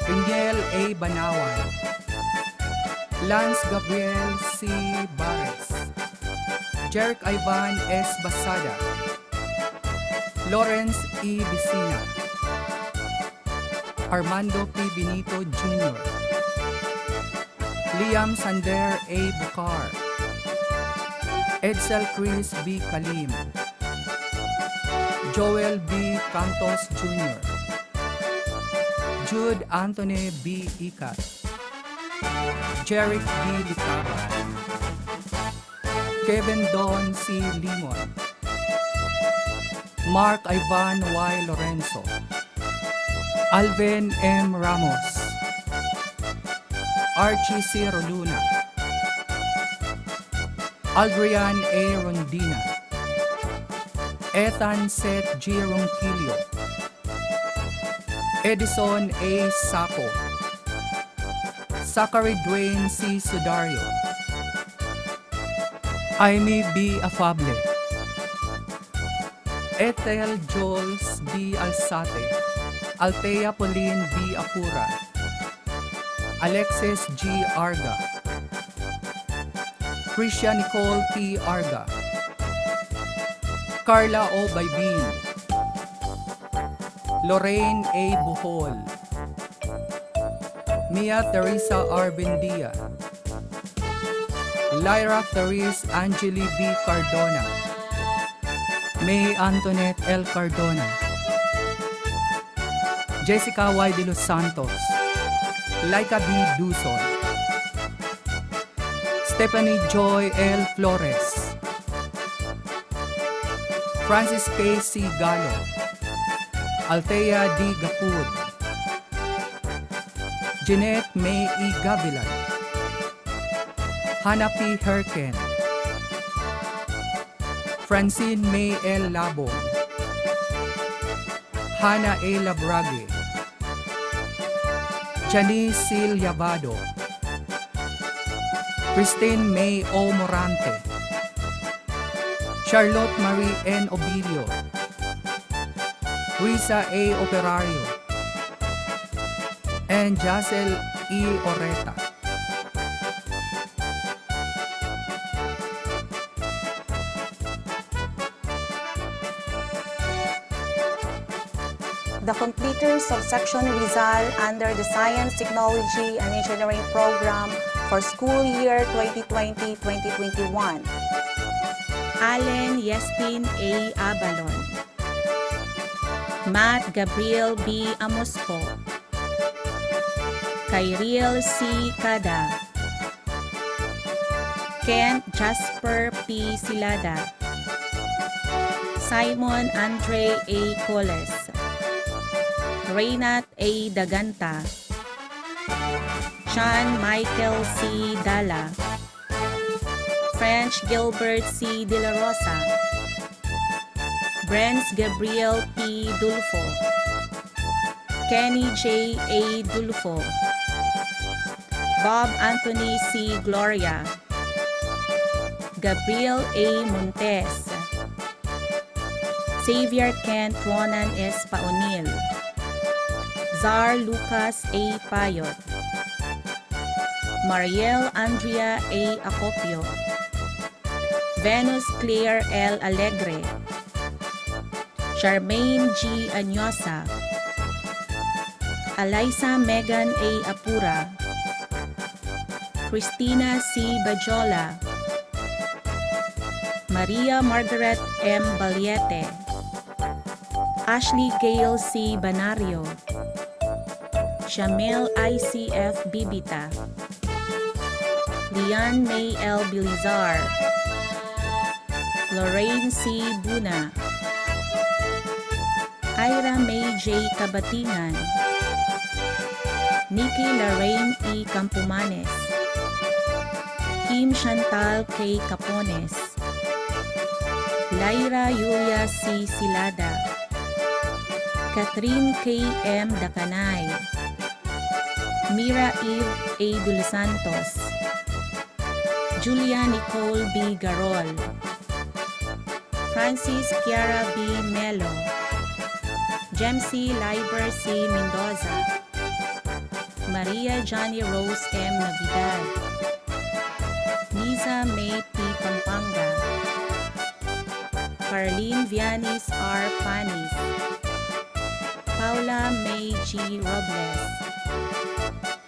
Piniel A. Banawan. Lance Gabriel C. Barres. Jeric Ivan S. Basada. Lawrence E. Vicina. Armando P. Benito Jr. Liam Sander A. Bucar. Edsel Chris B. Kalim. Joel B. Cantos Jr. Jude Anthony B. Ikat. Jeric B. Licaba. Kevin Don C. Limon. Mark Ivan Y. Lorenzo. Alvin M. Ramos. Archie C. Roluna. Aldrian A. Rondina. Ethan Seth G. Ronquillo. Edison A. Saco. Zachary Dwayne C. Sudario. Aimee B. Afable. Ethel Jules B. Alsate. Althea Pauline B. Apura. Alexis G. Arga. Krisha Nicole T. Arga. Carla O. Baybin. Lorraine A. Buhol. Mia Teresa R. Bendia. Lyra Therese Angeli B. Cardona. May Antoinette L. Cardona. Jessica Y. De Los Santos. Laika B. Duson. Stephanie Joy L. Flores. Francis K. C. Galo. Althea D. Gapud. Jeanette May E. Gavilan. Hannah P. Herken. Francine May L. Labong. Hannah A. Labrage. Janice Sil Yabado. Christine May O. Morante. Charlotte Marie N. Obilio. Risa A. Operario. And Jacel E. Oreta. The completers of Section Rizal under the Science, Technology, and Engineering program for school year 2020-2021. Allen Yestin A. Abalon. Matt Gabriel B. Amosco. Kyriel C. Kada. Kent Jasper P. Silada. Simon Andre A. Coles. Reynat A. Daganta. Sean Michael C. Dala. French Gilbert C. De La Rosa. Brents Gabriel P. Dulfo. Kenny J. A. Dulfo. Bob Anthony C. Gloria. Gabriel A. Montes. Xavier Kent Ronan S. Paunil. Zar Lucas A. Payot. Mariel Andrea A. Acopio. Venus Claire L. Alegre. Charmaine G. Anyosa. Alyssa Megan A. Apura. Christina C. Bajola. Maria Margaret M. Baliete. Ashley Gail C. Banario. Shamel ICF Bibita. Lian May L. Bilizar. Lorraine C. Buna. Ira May J. Kabatingan. Nikki Lorraine E. Campumanes. Kim Chantal K. Capones. Lyra Yulia C. Silada. Catherine K. M. Dakanay. Mira Eve A. Dul Santos. Julia Nicole B. Garol. Francis Kiara B. Melo. Jemcy Liber C. Mendoza. Maria Johnny Rose M. Navidad. Niza May P. Pampanga. Carlene Vianis R. Panis. Paula May G. Robles.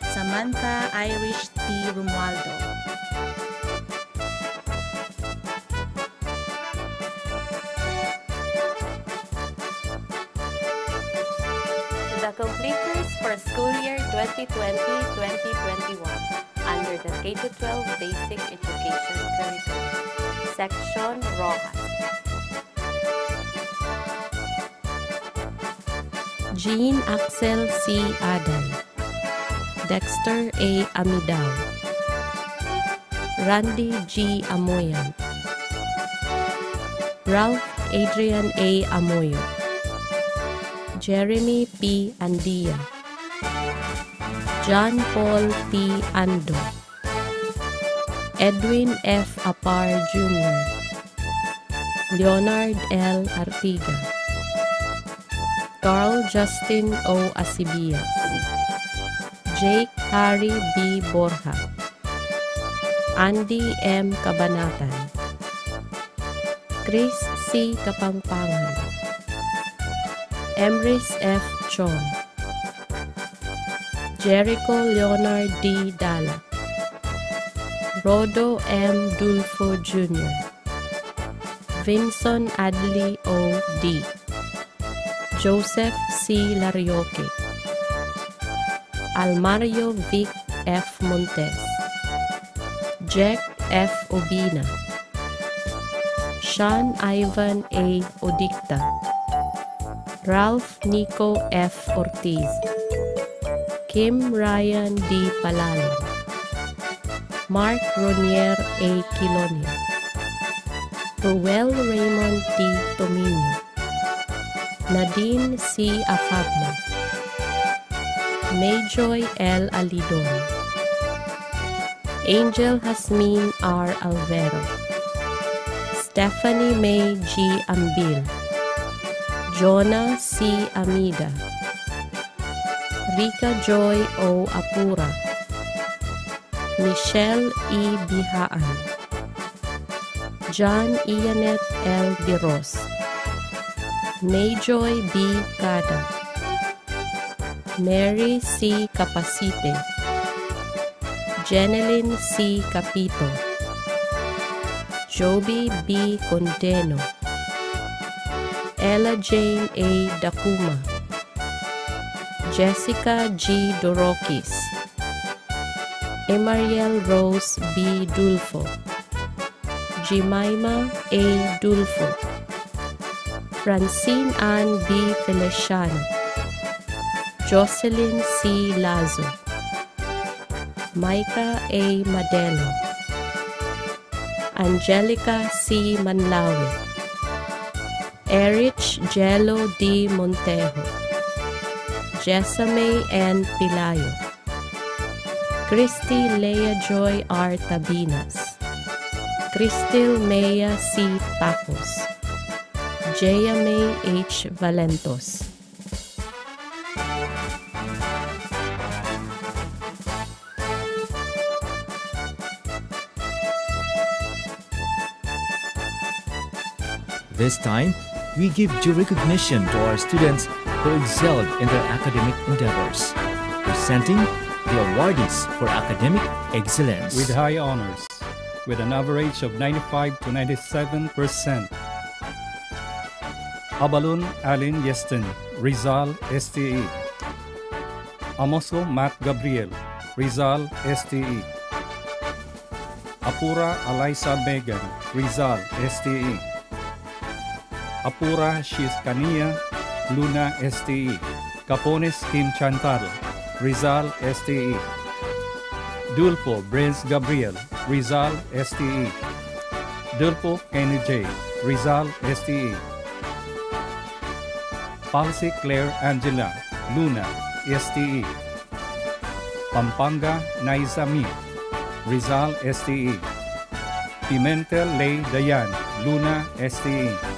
Samantha Irish T. Romualdo. Completers for school year 2020-2021 under the K-12 Basic Education Curriculum, Section Rojas. Jean Axel C. Aday. Dexter A. Amidaw. Randy G. Amoyan. Ralph Adrian A. Amoyo. Jeremy P. Andia. John Paul P. Ando. Edwin F. Apar Jr. Leonard L. Artiga. Carl Justin O. Asibias. Jake Harry B. Borja. Andy M. Kabanatan. Chris C. Kapampangan. Emrys F. Chong. Jericho Leonard D. Dala. Rodo M. Dulfo Jr. Vinson Adley O. D. Joseph C. Larioque. Almario Vic F. Montes. Jack F. Obina. Sean Ivan A. Odicta. Ralph Nico F. Ortiz. Kim Ryan D. Palalo. Mark Ronier A. Quilonia. Ruel Raymond D. Tominio. Nadine C. Afablo. Mayjoy L. Alidon. Angel Hasmin R. Alvero. Stephanie May G. Ambil. Jonah C. Amida. Rika Joy O. Apura. Michelle E. Bihaan. John Ianet L. Biros. Mayjoy B. Cada. Mary C. Capacite. Jeneline C. Capito. Joby B. Condeno. Ella Jane A. Dakuma. Jessica G. Dorokis. Emariel Rose B. Dulfo. Jemima A. Dulfo. Francine Ann B. Feliciano. Jocelyn C. Lazo. Micah A. Madelo. Angelica C. Manlawi. Erich Jello D. Montejo. Jessame N. Pilayo. Christy Leia Joy R. Tabinas. Cristil Maya C. Tacos. Jaya May H. Valentos. This time, we give due recognition to our students who excelled in their academic endeavors, presenting the awardees for academic excellence. with high honors, with an average of 95 to 97 percent. Abalun Alin Yestin, Rizal STE. Amoso Matt Gabriel, Rizal STE. Apura Alaisa Megan, Rizal STE. Apura Shiskania, Luna STE. Capones Kim Chantal, Rizal STE. Dulpo Brens Gabriel, Rizal STE. Dulpo Kenny J, Rizal STE. Palsi Claire Angela, Luna STE. Pampanga Naisami, Rizal STE. Pimentel Lay Dayan, Luna STE.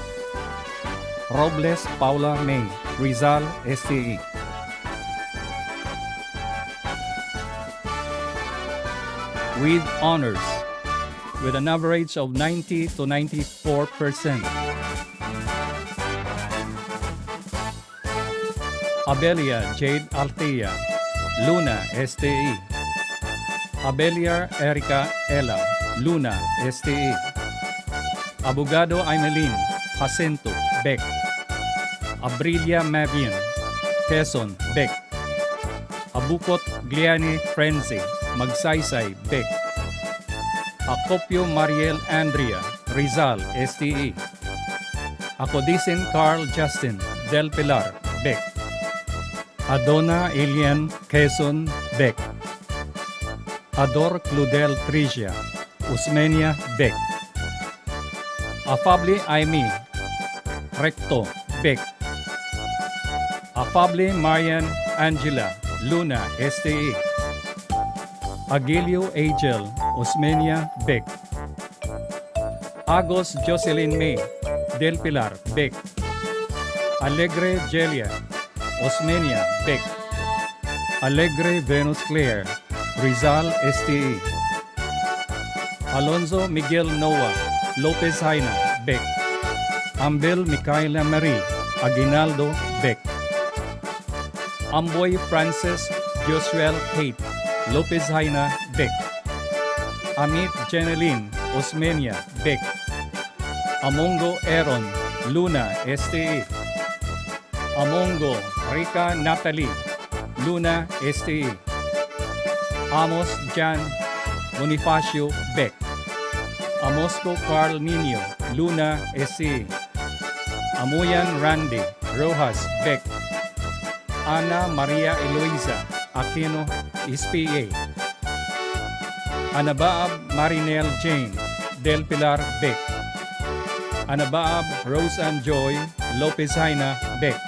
Robles Paula May, Rizal STE. With honors, with an average of 90 to 94 percent. Abelia Jade Altea, Luna STE. Abelia Erica Ella, Luna STE. Abogado Aimelin Jacinto, Beck. Abrilia Mavian, Quezon, Beck. Abukot Gliani Frenzy, Magsaysay, Beck. Acopio Mariel Andrea, Rizal, STE. Acodicin Carl Justin, Del Pilar, Beck. Adona Elian Quezon, Beck. Ador Cludel Tricia, Usmenia, Beck. Afable Aimee, Recto, Beck. Afable Marian Angela, Luna, STE. Agilio Angel, Osmeña, Beck. Agos Jocelyn May, Del Pilar, Beck. Alegre Jelia, Osmeña, Beck. Alegre Venus Claire, Rizal, STE. Alonzo Miguel Noah, Lopez Haina, Beck. Ambel Micaela Marie, Aguinaldo, Beck. Amboy Francis Josuel Kate, Lopez Haina, Beck. Amit Jeneline, Osmeña, Beck. Amongo Aaron, Luna, STE. Amongo Rica Natalie, Luna, STE. Amos Jan Bonifacio Beck, Amosco Carl Nino, Luna SC. Amuyan Randy, Rojas Beck. Ana Maria Eloisa, Aquino, SPA. Anabaab Marinel Jane, Del Pilar Beck. Anabaab Rose and Joy, Lopez Haina Beck.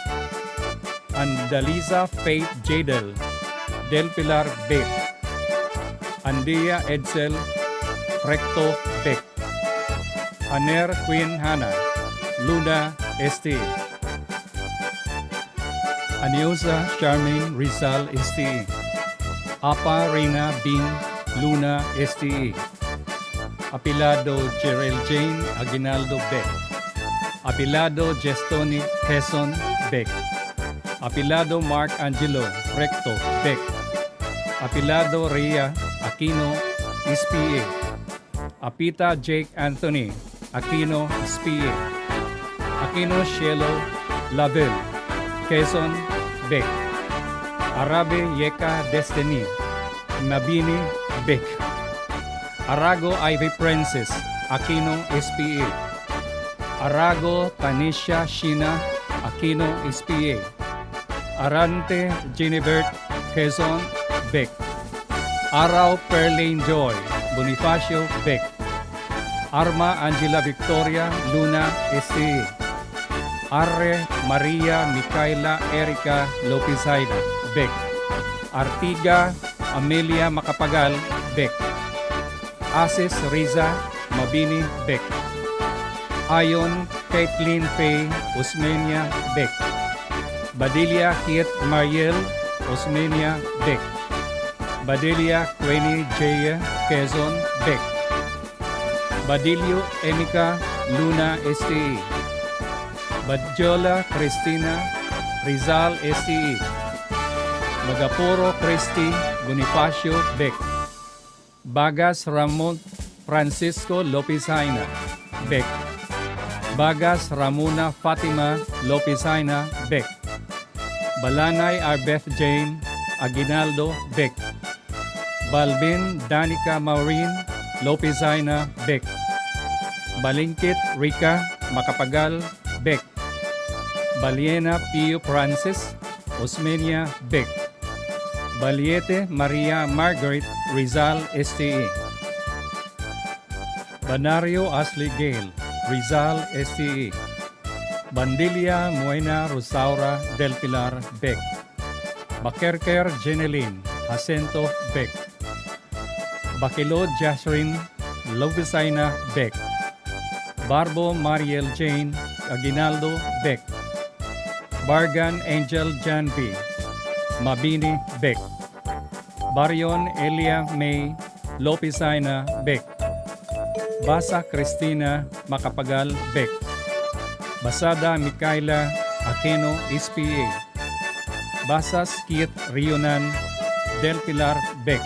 Andaliza Faith Jadel, Del Pilar Beck. Andia Edsel, Recto Beck. Aner Queen Hannah, Luna ST. Aniosa Charmaine Rizal STE. Apa Reina Bing Luna STE. Apilado Jerel Jane Aguinaldo Beck. Apilado Gestoni Quezon Beck. Apilado Mark Angelo Recto Beck. Apilado Rhea Aquino SPA. Apita Jake Anthony Aquino SPA. Aquino Shelo Lavelle Quezon Beck. Arabe Yeka Destiny Mabini Beck. Arago Ivy Princess Aquino SPA. Arago Tanisha Shina Aquino SPA. Arante Ginebert Quezon Beck. Araw Perlane Joy Bonifacio Beck. Arma Angela Victoria Luna STA. Arre Maria Micaela Erica Lopizaida Beck. Artiga Amelia Macapagal Beck. Asis Riza Mabini Beck. Ayon Caitlin Faye Osmeña Beck. Badilia Kit Mariel Osmeña Beck. Badilia Queni Jaya Quezon Beck. Badilio Emika Luna STE. Badjola Cristina Rizal STE. Magaporo Cristi Bonifacio Beck. Bagas Ramon Francisco Lopizaina Beck. Bagas Ramona Fatima Lopizaina Beck. Balanay Arbeth Jane Aguinaldo Beck. Balbin Danica Maureen Lopizaina Beck. Balingkit Rica Macapagal Beck. Baliena Pio Francis Osmeña Beck. Baliete Maria Margaret Rizal STE. Banario Ashley Gale Rizal STE. Bandilia Muena Rosaura Del Pilar Beck. Bakerker Jeneline Jacinto Beck. Bakilod Jasrin Lovisaina Beck. Barbo Mariel Jane Aguinaldo Beck. Bargan Angel Jan B. Mabini Beck. Barion Elia May Lopizaina Beck. Basa Cristina Macapagal Beck. Basada Micaela Aquino SPA. Basas Kit Rionan Del Pilar Beck.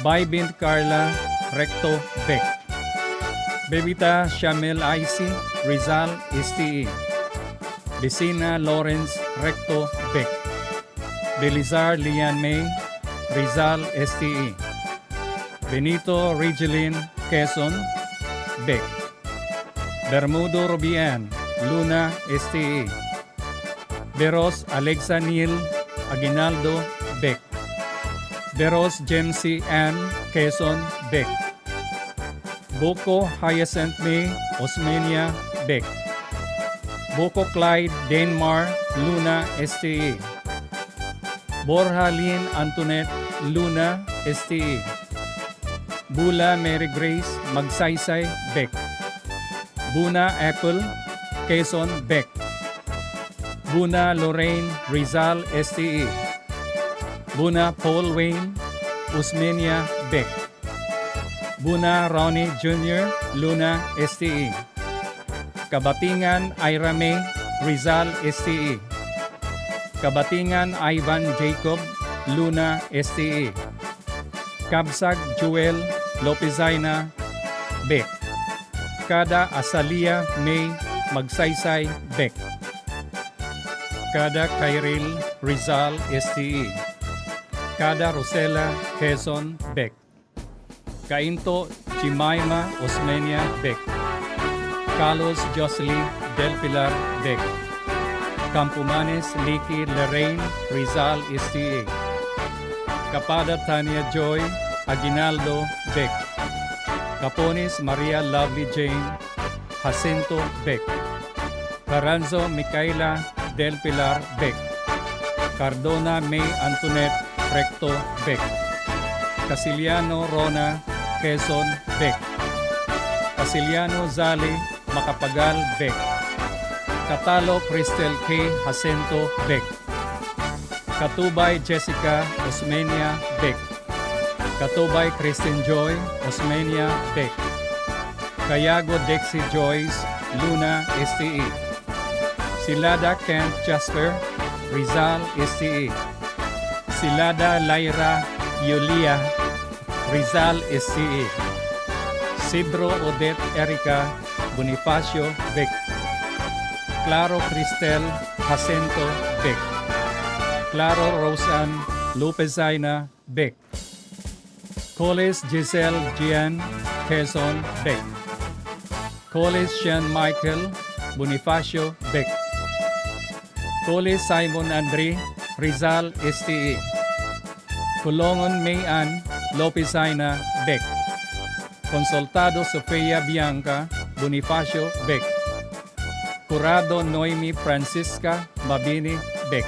Baybint Carla Recto Beck. Bebita Shamel Icy Rizal STE. Vicina Lawrence Recto Beck. Belizar Lian May Rizal STE. Benito Regelin Quezon Beck. Bermudo Rubian Luna STE. Beros Alexa Neil Aguinaldo Beck. Beros Jensi Ann Quezon Beck. Boko Hyacinth May Osmeña Beck. Boko Clyde Denmar Luna STE. Borja Lynn Antoinette Luna STE. Bula Mary Grace Magsaysay Beck. Buna Apple Quezon Beck. Buna Lorraine Rizal STE. Buna Paul Wayne Usmeña Beck. Buna Ronnie Jr. Luna STE. Kabatingan Ira May Rizal STE. Kabatingan Ivan Jacob Luna STE. Kabsag Joel Lopizaina Beck. Kada Asalia May Magsaysay Beck. Kada Kyril Rizal STE. Kada Rosela Quezon Beck. Kainto Jemima Osmeña Beck. Carlos Jocelyn Del Pilar Beck. Campumanes Licky Lorraine Rizal STA. Kapada Tania Joy Aguinaldo Beck. Capones Maria Lovely Jane Jacinto Beck. Caranzo Micaela Del Pilar Beck. Cardona May Antoinette Recto Beck. Casiliano Rona Quezon Beck. Casiliano Zali Macapagal Beck. Catalo Cristel K. Jacinto Beck. Katubay Jessica Osmeña Beck. Katubay Kristen Joy Osmeña Beck. Cayago Dixie Joyce Luna STE. Silada Kent Jasper Rizal STE. Silada Lyra Yulia Rizal STE. Sidro Odette Erica Bonifacio Beck. Claro Cristel Jacinto Beck. Claro Rosan Lupezaina Beck. Coles Giselle Gian Quezon Beck. Coles Sean Michael Bonifacio Beck. Coles Simon Andre Rizal STE. Kulongon Mayan Lopezaina Beck. Consultado Sofia Bianca Bonifacio Beck. Curado Noemi Francisca Mabini Beck.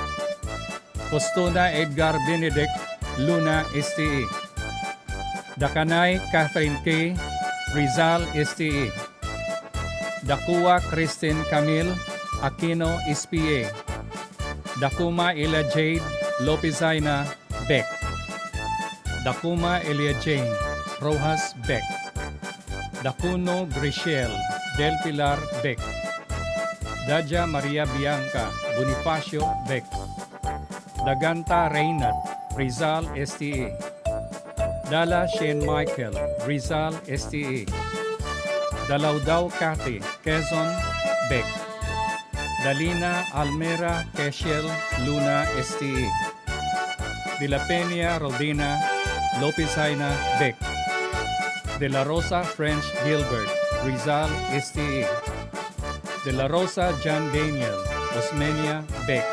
Postona Edgar Benedict Luna STE. Dakanay Catherine K. Rizal STE. Dakua Kristen Camille Aquino SPA. Dakuma Elia Jade Lopezaina Beck. Dakuma Elia Jane Rojas Beck. Dacuno Grishel Del Pilar Beck. Daja Maria Bianca Bonifacio Beck. Daganta Reynat Rizal STA. Dala Shane Michael Rizal STA. Dalaudaw Cathy Quezon Beck. Dalina Almera Keshel Luna STA. De la Peña Rodina Lopezaina Beck. De la Rosa French Gilbert Rizal STA. De la Rosa John Daniel Osmeña Beck.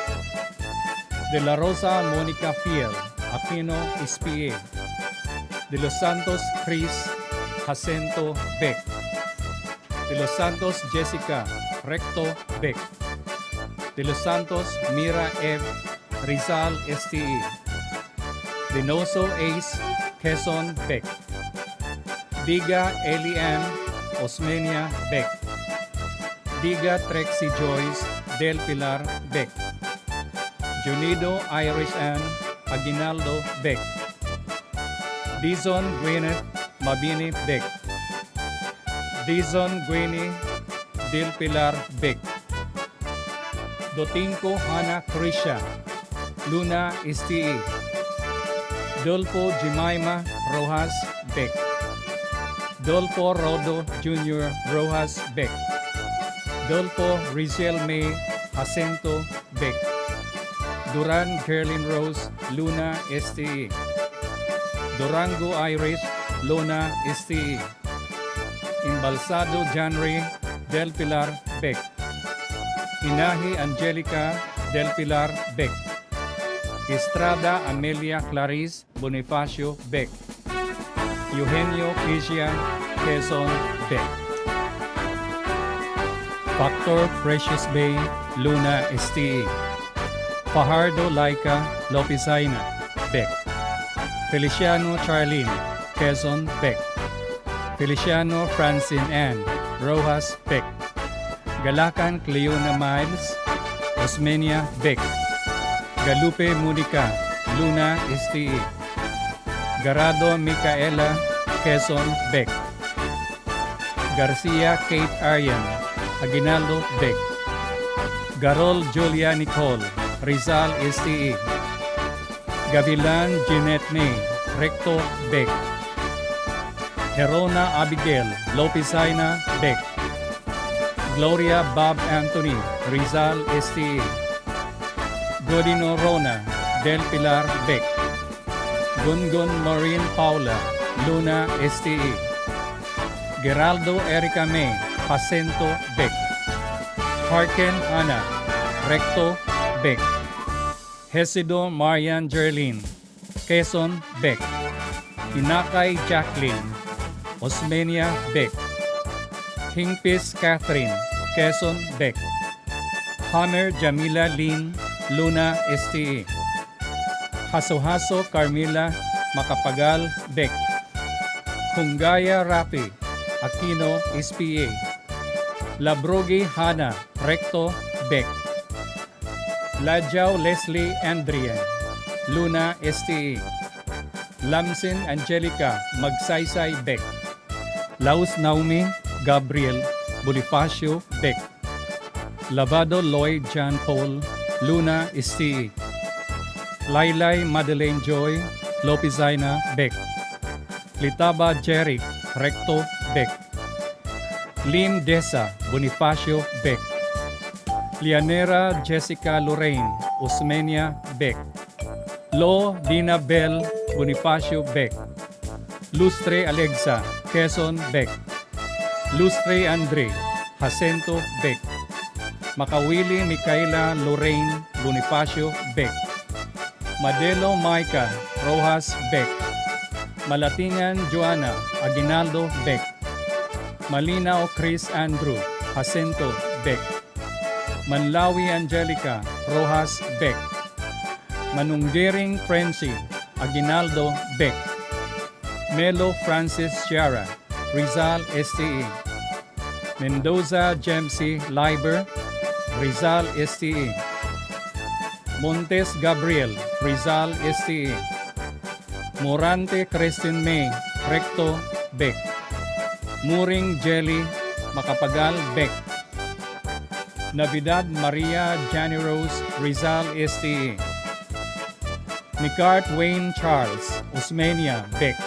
De la Rosa Mónica Fiel Aquino SPA. De los Santos Chris Jacinto Beck. De los Santos Jessica Recto Beck. De los Santos Mira Ev Rizal STE. De Noso Ace Quezon Beck. Diga Elian Osmeña Beck. Diga Trexie Joyce Del Pilar Beck. Junido Irish Ann Aguinaldo Beck. Dizon Gwyneth Mabini Beck. Dizon Gwyneth Del Pilar Beck. Dotinko Hana Krisha Luna STE. Dolpo Jemima Rojas Beck. Dolpo Rodo Jr. Rojas Beck. Dolpo Rizel May Jacinto Beck. Duran Gerlin Rose Luna STE. Durango Irish Luna STE. Imbalsado Janry Del Pilar Beck. Inahi Angelica Del Pilar Beck. Estrada Amelia Clarice Bonifacio Beck. Eugenio Crisia Quezon Beck. Factor Precious Bay Luna STE. Fajardo Laika Lopizaina Beck. Feliciano Charlene Quezon Beck. Feliciano Francine Ann Rojas Beck. Galakan Cleona Miles Osmeña Beck. Galupe Monica Luna STE. Garado Micaela Quezon Beck. Garcia Kate Aryan Aguinaldo Beck. Garol Julia Nicole Rizal STE. Gavilan Jeanette May Recto Beck. Herona Abigail Lopizaina Beck. Gloria Bob Anthony Rizal STE. Godino Rona Del Pilar Beck. Gungun Maureen Paula Luna STE. Geraldo Erica May, Jacinto Beck. Harken Ana, Recto Beck. Hesido Marian Jerlin, Quezon Beck. Inakay Jacqueline, Osmenia Beck. Hingpis Catherine, Quezon Beck. Hammer Jamila Lin, Luna STE. Haso-Haso Carmila Makapagal Beck. Hungaya Rapi, Aquino SPA. Labrogi Hana, Recto Beck. Ladjaw Leslie Andrian, Luna STE. Lamsin Angelica Magsaysay Beck. Laus Naomi Gabriel Bonifacio Beck. Lavado Lloyd John Paul Luna STE. Laylay Madeleine Joy Lopezina Beck. Litaba Jeric Recto Beck. Lim Desa Bonifacio Beck. Lianera Jessica Lorraine Osmenia Beck. Lo Dina Bell Bonifacio Beck. Lustre Alexa Quezon Beck. Lustre Andre Jacinto Beck. Makawili Micaela Lorraine Bonifacio Beck. Madelo Maika Rojas Beck. Malatingan Joanna Aguinaldo Beck. Malinaw Chris Andrew Jacinto Beck. Manlawi Angelica Rojas Beck. Manunggiring Frenzy Aguinaldo Beck. Melo Francis Chiara Rizal STE. Mendoza Jemsi Liber Rizal STE. Montes Gabriel Rizal STE. Morante Crescent May Recto Beck. Muring Jelly Makapagal Beck. Navidad Maria Jani Rose Rizal STE. Nicart Wayne Charles Osmania Beck.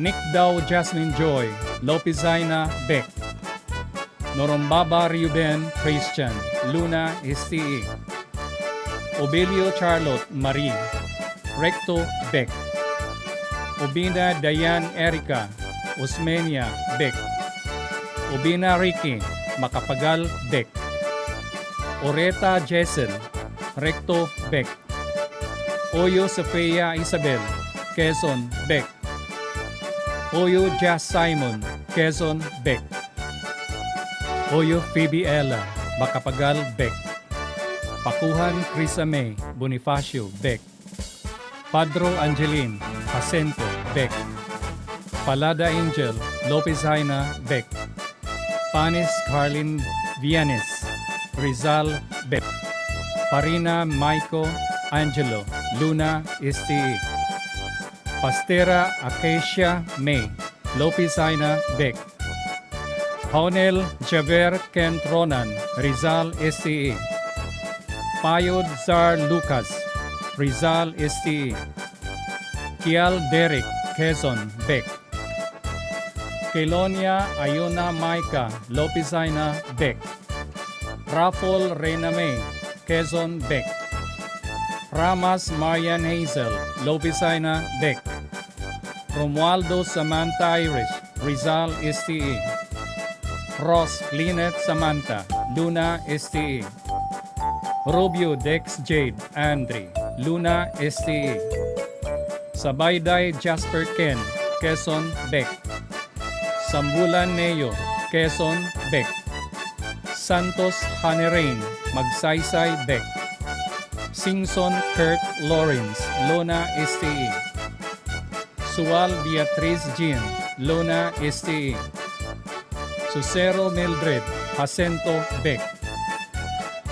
Nick Dow Jasmine Joy Lopezina Beck. Norombaba Ruben Christian Luna STE. Obelio Charlotte Marie Recto Beck. Obina Diane Erica Osmania Beck. Obina Ricky Makapagal Beck. Oreta Jessel Recto Beck. Oyo Sofia Isabel Quezon Beck. Oyo Jazz Simon Quezon Beck. Oyo Phoebe Ella Makapagal Beck. Pakuhan Crisa May Bonifacio Beck. Padro Angeline Jacinto Beck. Palada Angel Lopez Haina Beck. Panis Carlin Vianes Rizal Beck. Parina Maiko Angelo Luna STE. Pastera Acacia May Lopez Haina Beck. Honel Javer Kent Ronan Rizal STE. Payod Zar Lucas Rizal STE. Kial Derek Quezon Beck. Kelonia Ayuna Maika Lopezina Beck. Raffle Reina May Quezon Beck. Ramas Marian Hazel Lopezina Beck. Romualdo Samantha Irish Rizal STE. Ross Lynette Samantha Luna STE. Rubio Dex Jade Andre Luna STE. Sabayday Jasper Ken Quezon Beck. Sambulan Neo Quezon Beck. Santos Hanerain Magsaysay Beck. Singson Kurt Lawrence Lona STE. Sual Beatriz Jean Lona STE. Susero Mildred Jacinto Beck.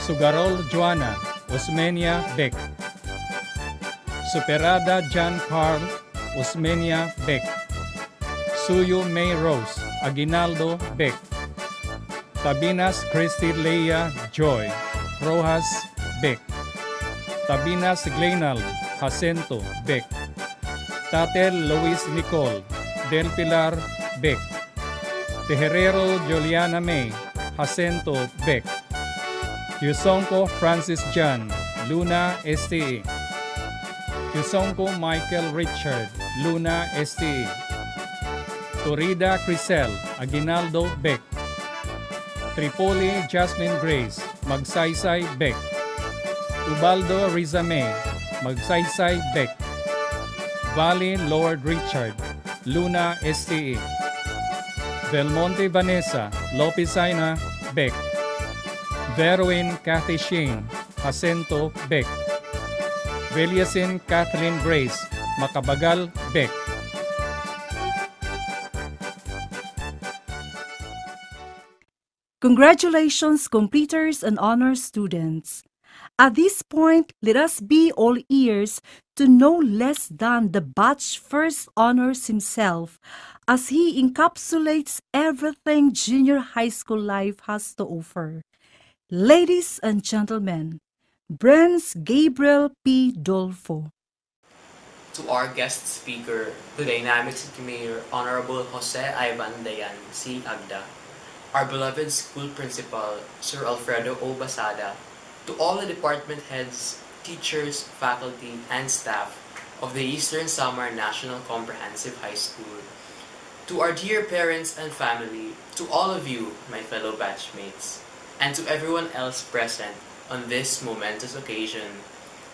Sugarol Joanna Osmenia Beck. Superada John Carl Osmenia Beck. Suyo May Rose Aguinaldo Beck. Tabinas Christy Leia Joy Rojas Beck. Tabinas Glenal Jacinto Beck. Tatel Luis Nicole Del Pilar Beck. Tejerero Juliana May Jacinto Beck. Yusonko Francis John Luna STE. Yusonko Michael Richard Luna STE. Torrida Crisel Aguinaldo Beck. Tripoli Jasmine Grace Magsaysay Beck. Ubaldo Rizame Magsaysay Beck. Valley Lord Richard Luna STA. Belmonte Vanessa Lopizaina Beck. Verwin Kathy Shane Jacinto Beck. Veliasin Kathleen Grace Makabagal Beck. Congratulations, completers and honor students. At this point, let us be all ears to no less than the batch first honors himself as he encapsulates everything junior high school life has to offer. Ladies and gentlemen, Brens Gabriel P. Dolfo. To our guest speaker, the Dynamic City Mayor, Honorable Jose Ivan Dayan C. Agda, our beloved school principal, Sir Alfredo O. Basada, to all the department heads, teachers, faculty, and staff of the Eastern Samar National Comprehensive High School, to our dear parents and family, to all of you, my fellow batchmates, and to everyone else present on this momentous occasion,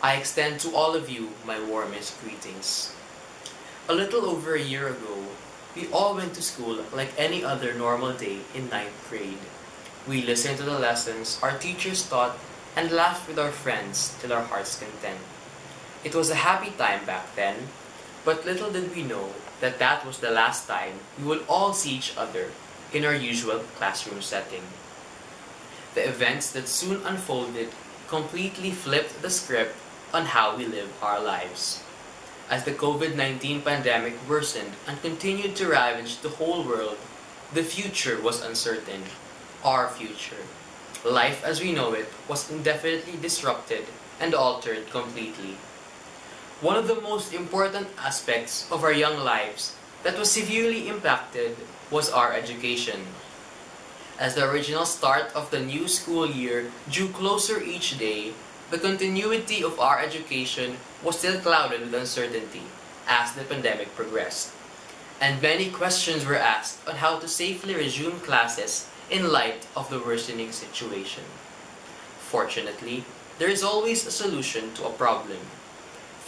I extend to all of you my warmest greetings. A little over a year ago, we all went to school like any other normal day in ninth grade. We listened to the lessons our teachers taught and laughed with our friends till our hearts content. It was a happy time back then, but little did we know that that was the last time we would all see each other in our usual classroom setting. The events that soon unfolded completely flipped the script on how we live our lives. As the COVID-19 pandemic worsened and continued to ravage the whole world, the future was uncertain. Our future. Life as we know it was indefinitely disrupted and altered completely. One of the most important aspects of our young lives that was severely impacted was our education. As the original start of the new school year drew closer each day, the continuity of our education was still clouded with uncertainty as the pandemic progressed. And many questions were asked on how to safely resume classes in light of the worsening situation. Fortunately, there is always a solution to a problem.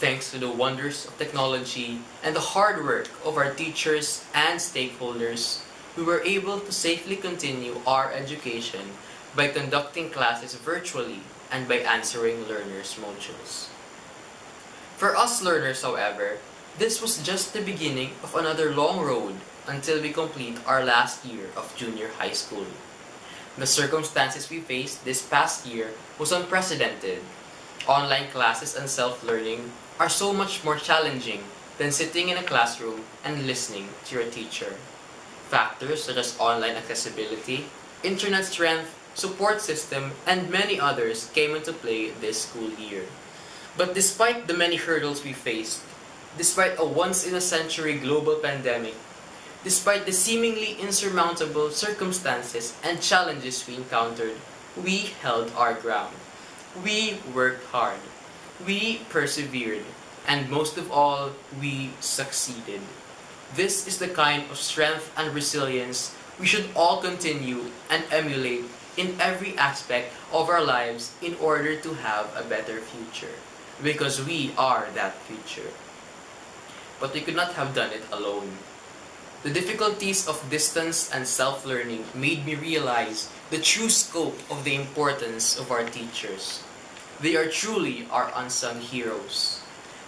Thanks to the wonders of technology and the hard work of our teachers and stakeholders, we were able to safely continue our education by conducting classes virtually and by answering learners' modules. For us learners, however, this was just the beginning of another long road until we complete our last year of junior high school. The circumstances we faced this past year was unprecedented. Online classes and self-learning are so much more challenging than sitting in a classroom and listening to your teacher. Factors such as online accessibility, internet strength, support system, and many others came into play this school year. But despite the many hurdles we faced, despite a once-in-a-century global pandemic, despite the seemingly insurmountable circumstances and challenges we encountered, we held our ground. We worked hard. We persevered. And most of all, we succeeded. This is the kind of strength and resilience we should all continue and emulate in every aspect of our lives in order to have a better future. Because we are that future. But we could not have done it alone. The difficulties of distance and self-learning made me realize the true scope of the importance of our teachers. They are truly our unsung heroes.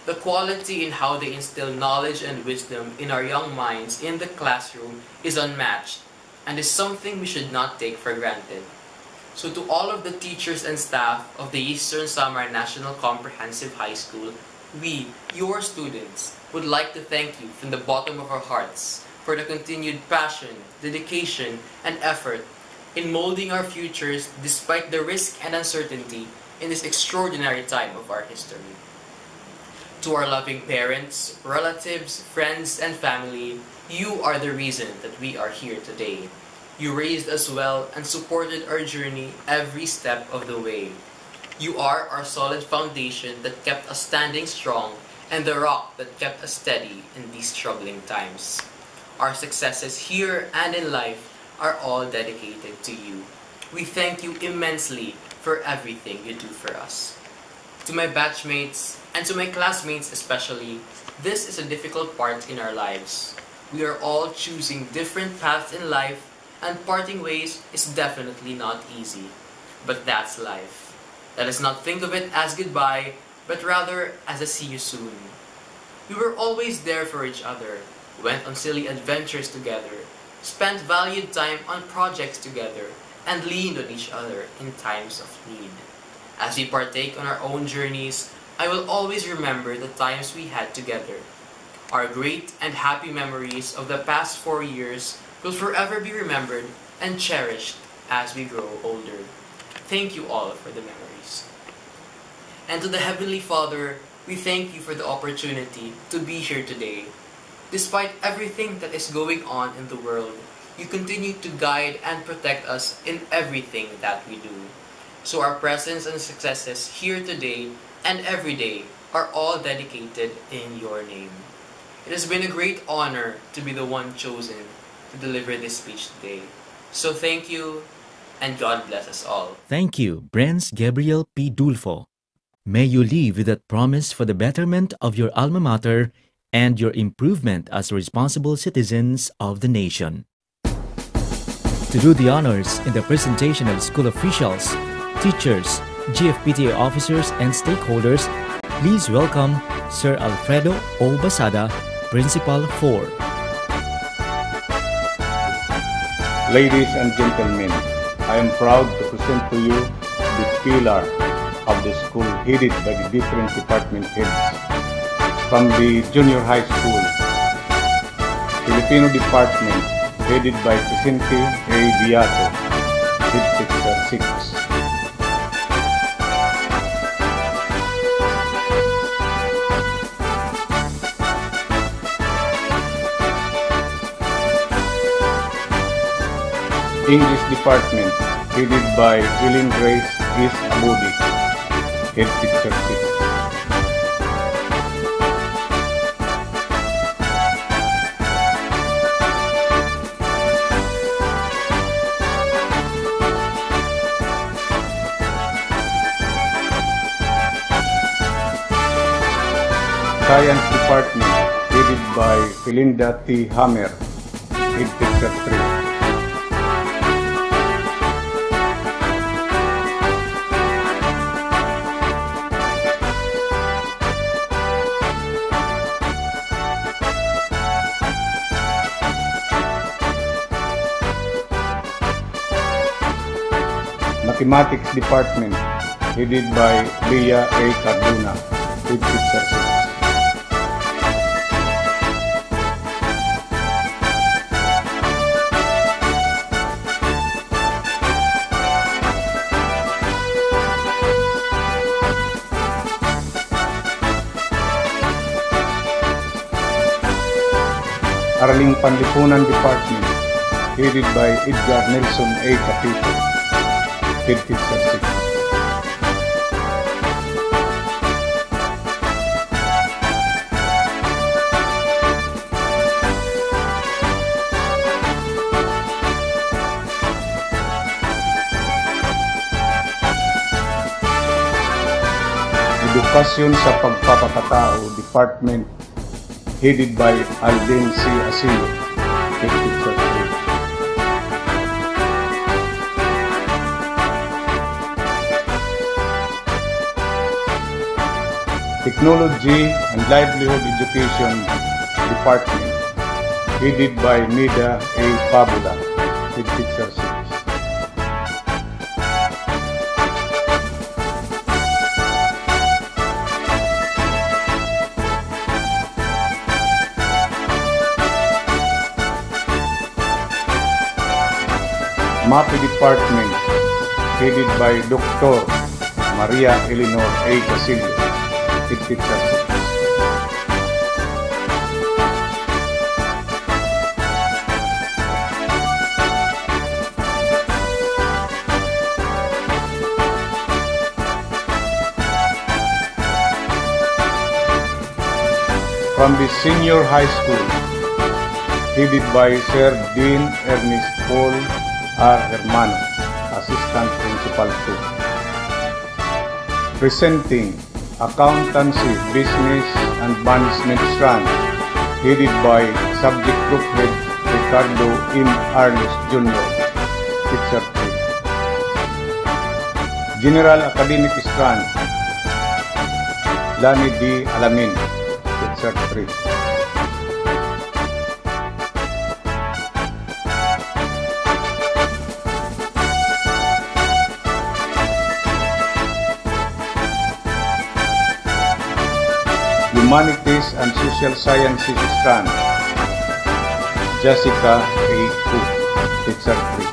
The quality in how they instill knowledge and wisdom in our young minds in the classroom is unmatched and is something we should not take for granted. So to all of the teachers and staff of the Eastern Samar National Comprehensive High School, we, your students, would like to thank you from the bottom of our hearts for the continued passion, dedication, and effort in molding our futures despite the risk and uncertainty in this extraordinary time of our history. To our loving parents, relatives, friends, and family, you are the reason that we are here today. You raised us well and supported our journey every step of the way. You are our solid foundation that kept us standing strong and the rock that kept us steady in these troubling times. Our successes here and in life are all dedicated to you. We thank you immensely for everything you do for us. To my batchmates and to my classmates especially, this is a difficult part in our lives. We are all choosing different paths in life and parting ways is definitely not easy. But that's life. Let us not think of it as goodbye, but rather as a see you soon. We were always there for each other, went on silly adventures together, spent valued time on projects together, and leaned on each other in times of need. As we partake on our own journeys, I will always remember the times we had together. Our great and happy memories of the past four years will forever be remembered and cherished as we grow older. Thank you all for the memories. And to the Heavenly Father, we thank you for the opportunity to be here today. Despite everything that is going on in the world, you continue to guide and protect us in everything that we do. So our presence and successes here today and every day are all dedicated in your name. It has been a great honor to be the one chosen to deliver this speech today. So thank you, and God bless us all. Thank you, Brens Gabriel P. Dulfo. May you live with that promise for the betterment of your alma mater and your improvement as responsible citizens of the nation. To do the honors in the presentation of school officials, teachers, GFPTA officers, and stakeholders, please welcome Sir Alfredo O. Basada, Principal 4. Ladies and gentlemen, I am proud to present to you the pillar of the school headed by the different department heads. From the junior high school, Filipino department headed by Vicente A. Beato, English department headed by Helen Grace S. Abudi, head teacher 6. Science department headed by Felinda T. Hammer, head teacher 3. Mathematics Department, headed by Leah A. Head teacher 6. Araling Panlipunan Department, headed by Edgar Nelson A. Capito, teacher 6. Edukasyon sa Pagpapakatao Department headed by Alden C. Asilo, head Technology and Livelihood Education Department, headed by Mida A. Pabula, head teacher 6. MAPI Department, headed by Dr. Maria Eleanor A. Casillo, head teacher 6. From the senior high school, headed by Sir Dean Ernest Paul R. Hermano, Assistant Principal 2. Presenting Accountancy, Business and Management Strand, headed by Subject Group Head Ricardo M. Arnes Jr., Teacher 3. General Academic Strand, Lani D. Alamin, Teacher 3. Humanities and Social Sciences Strand, Jessica A. Cook, Teacher 3.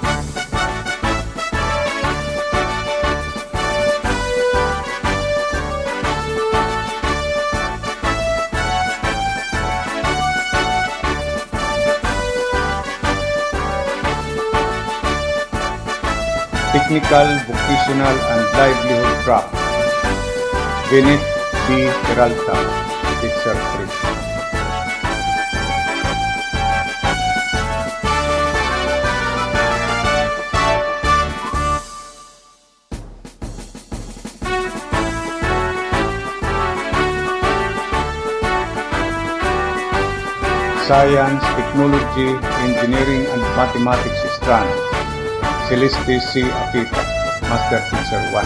Technical, Vocational and Livelihood Track, Bennett B. Peralta, Science, Technology, Engineering and Mathematics Strand, Celeste C. Akita, Master Teacher 1.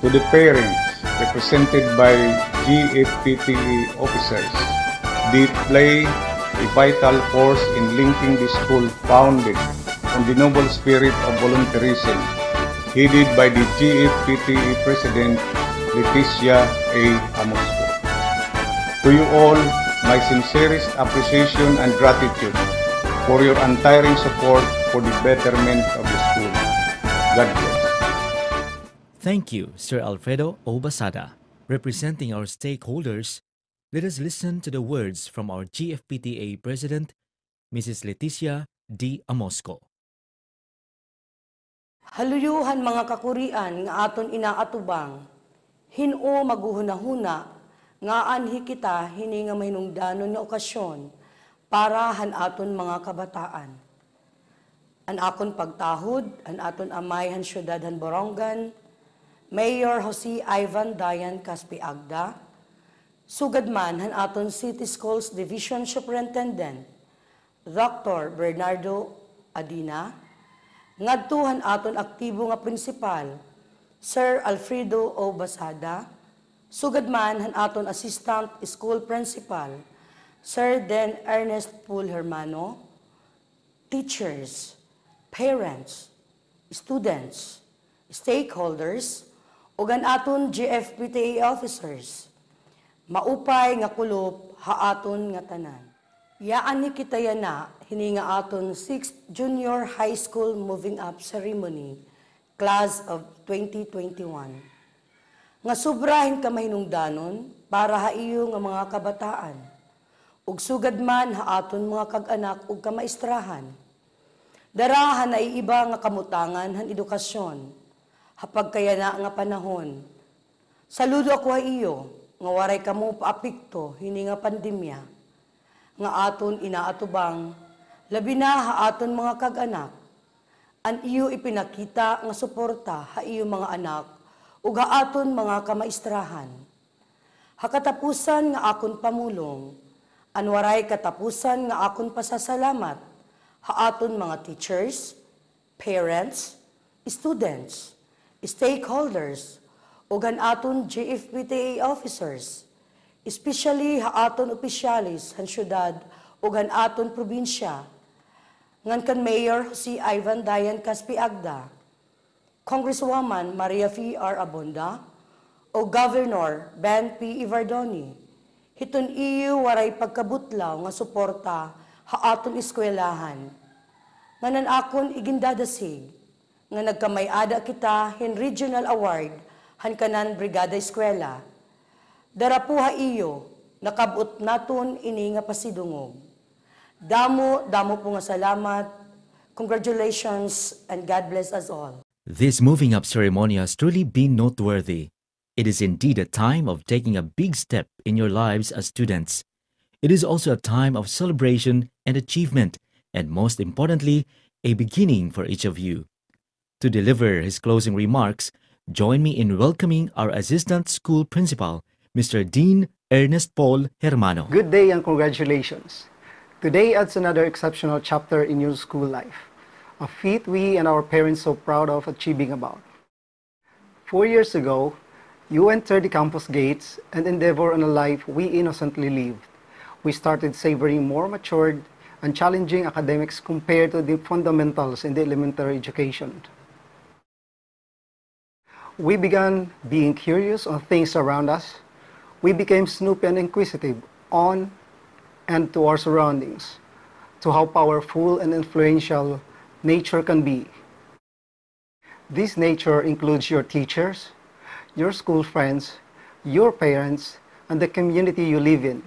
To the parents, represented by GFPTE officers, they play a vital force in linking the school founded on the noble spirit of volunteerism, headed by the GFPTE President Leticia A. Amosco. To you all, my sincerest appreciation and gratitude for your untiring support for the betterment of the school. God bless. Thank you, Sir Alfredo Obasada. Representing our stakeholders, let us listen to the words from our GFPTA President, Mrs. Leticia D. Amosco. Haluyuhan mga kakurian nga aton inaatubang, hino maguhunahuna, nga anhi kita hini nga mahinungdanon nga okasyon, para han aton mga kabataan. An akon pagtahod, an aton amay han syudad han Borongan, Mayor Jose Ivan Dayan Caspi Agda, sugad man han aton City Schools Division Superintendent, Dr. Bernardo Adina, ngadtuhan aton aktibo nga prinsipal, Sir Alfredo O. Basada, sugad man han aton Assistant School Principal, Sir Den Ernest Pool Hermano, teachers, parents, students, stakeholders, ug aton GFPTA officers, maupay nga kulop haaton nga tanan. Yaan ni kita yana, hini nga aton 6th Junior High School Moving Up Ceremony, Class of 2021. Nga sobrahin ka mahinungdanon para haiyo nga mga kabataan, ug sugad man haaton mga kag-anak ug kamaistrahan. Darahan ay iba nga kamutangan han edukasyon, hapag kaya na nga panahon. Saludo ako iyo, nga waray kamo paapikto, hini nga pandemya, nga aton inaatubang, labi na haaton mga kag-anak, an iyo ipinakita nga suporta ha iyo mga anak, ug haaton mga kamaistrahan. Hakatapusan nga akon pamulong, an waray katapusan nga akon pasasalamat, haaton mga teachers, parents, students, stakeholders, ug an aton GFPTA officers, especially haaton opisyalis han syudad ug han aton probinsya, ngan kan Mayor si Ivan Dayan Caspi Agda, Congresswoman Maria F. R. Abonda, o Governor Ben P. Ivardoni, hiton iyo waray pagkabutlaw nga suporta haaton eskwelahan. Nganan akon igindadasig, nga nagkamay-ada kita hin Regional Award han kanan Brigada Eskwela. Darapuha iyo, nakabot naton ini nga pasidungog. Damo, damo po nga salamat. Congratulations and God bless us all. This moving up ceremony has truly been noteworthy. It is indeed a time of taking a big step in your lives as students. It is also a time of celebration and achievement, and most importantly, a beginning for each of you. To deliver his closing remarks, join me in welcoming our Assistant School Principal, Mr. Dean Ernest Paul Hermano. Good day and congratulations. Today adds another exceptional chapter in your school life, a feat we and our parents so proud of achieving about. Four years ago, you entered the campus gates and endeavor on a life we innocently lived. We started savoring more matured and challenging academics compared to the fundamentals in the elementary education. We began being curious on things around us. We became snoopy and inquisitive on and to our surroundings, to how powerful and influential nature can be. This nature includes your teachers, your school friends, your parents, and the community you live in.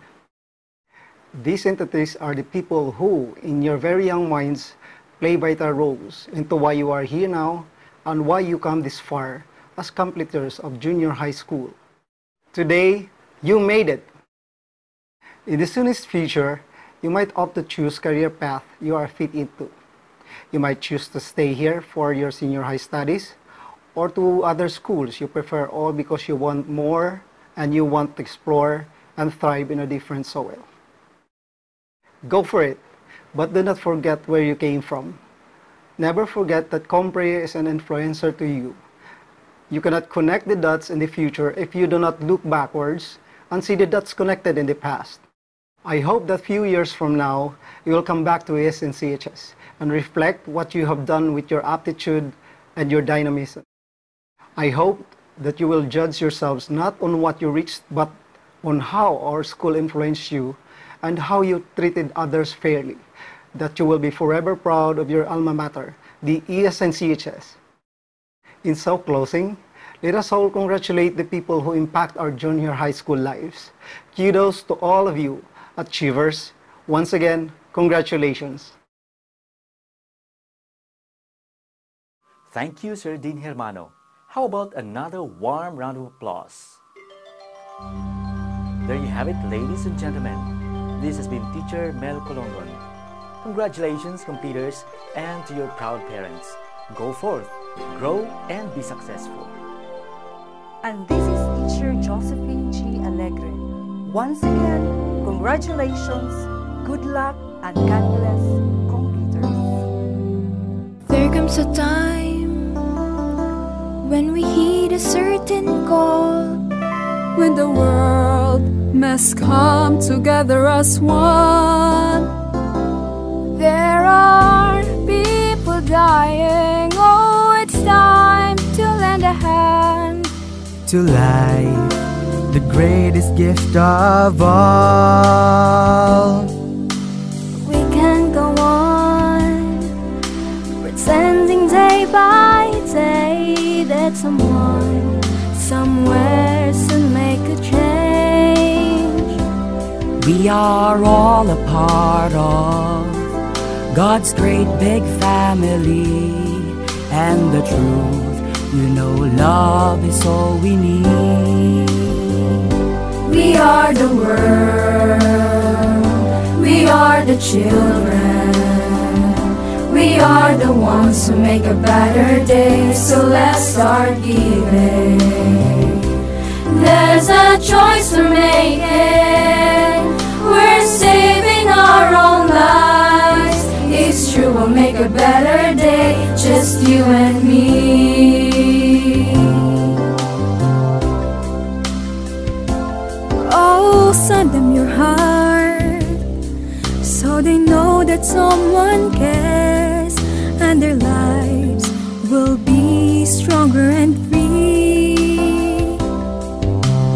These entities are the people who, in your very young minds, play vital roles into why you are here now and why you come this far as completers of junior high school. Today, you made it. In the soonest future, you might opt to choose career path you are fit into. You might choose to stay here for your senior high studies or to other schools you prefer all because you want more and you want to explore and thrive in a different soil. Go for it, but do not forget where you came from. Never forget that Compre is an influencer to you. You cannot connect the dots in the future if you do not look backwards and see the dots connected in the past. I hope that few years from now, you will come back to SNCHS and reflect what you have done with your aptitude and your dynamism. I hope that you will judge yourselves not on what you reached, but on how our school influenced you and how you treated others fairly. That you will be forever proud of your alma mater, the ESNCHS. In so closing, let us all congratulate the people who impact our junior high school lives. Kudos to all of you, achievers. Once again, congratulations. Thank you, Sir Dean Hermano. How about another warm round of applause? There you have it, ladies and gentlemen. This has been teacher Mel Colongon. Congratulations, completers, and to your proud parents. Go forth, grow, and be successful. And this is teacher Josephine G. Alegre. Once again, congratulations, good luck, and God bless computers. There comes a time when we heed a certain call. When the world must come together as one. There are people dying. It's time to lend a hand. to life, the greatest gift of all. We can go on pretending day by day that someone somewhere soon make a change. We are all a part of God's great big family, and the truth, you know, love is all we need. We are the world. We are the children. We are the ones who make a better day. So let's start giving. There's a choice we're making. We're saving our own lives. We'll make a better day. Just you and me. Oh, send them your heart so they know that someone cares and their lives will be stronger and free.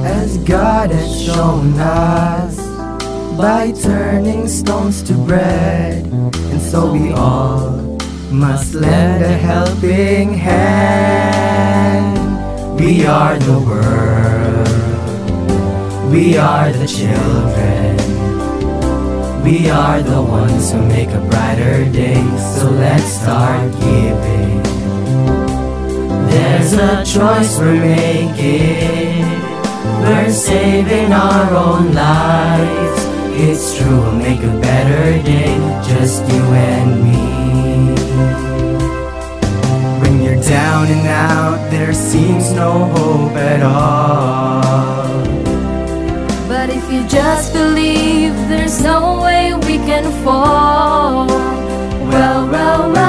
As God has shown us by turning stones to bread, so we all must lend a helping hand. We are the world, we are the children, We are the ones who make a brighter day, so let's start giving. There's a choice we're making. We're saving our own lives. It's true, we'll make a better day, just you and me. When you're down and out, there seems no hope at all. But if you just believe, there's no way we can fall. Well, well, well,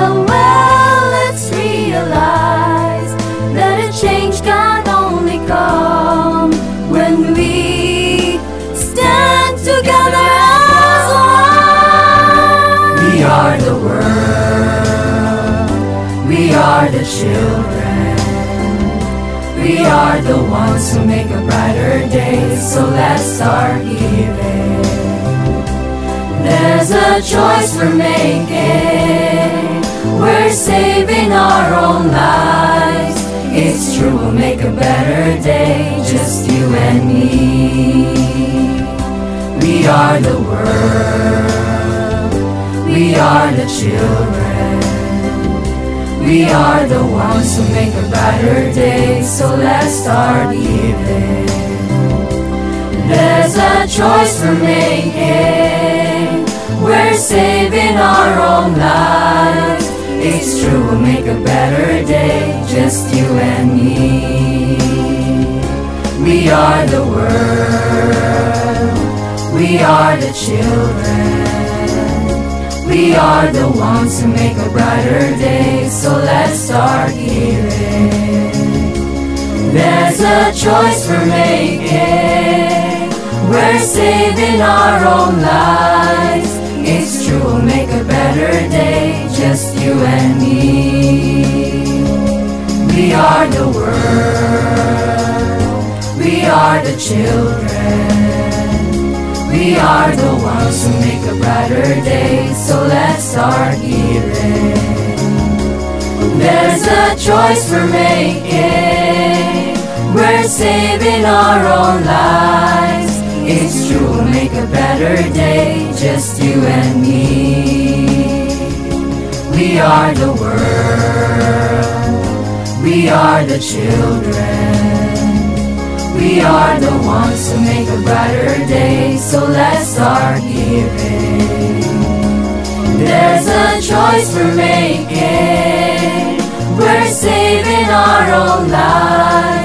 the ones who make a brighter day, so let's start giving. There's a choice we're making. We're saving our own lives. It's true, we'll make a better day, just you and me. We are the world. We are the children. We are the ones who make a brighter day, so let's start giving. There's a choice we're making. We're saving our own lives. It's true, we'll make a better day, just you and me. We are the world. We are the children. We are the ones who make a brighter day, so let's start giving. There's a choice we're making. We're saving our own lives. It's true, we'll make a better day, just you and me. We are the world. We are the children. We are the ones who make a brighter day, so let's start giving. There's a choice we're making. We're saving our own lives. It's true, we'll make a better day, just you and me. We are the world. We are the children. We are the ones who make a brighter day, so let's start giving. There's a choice we're making. We're saving our own lives.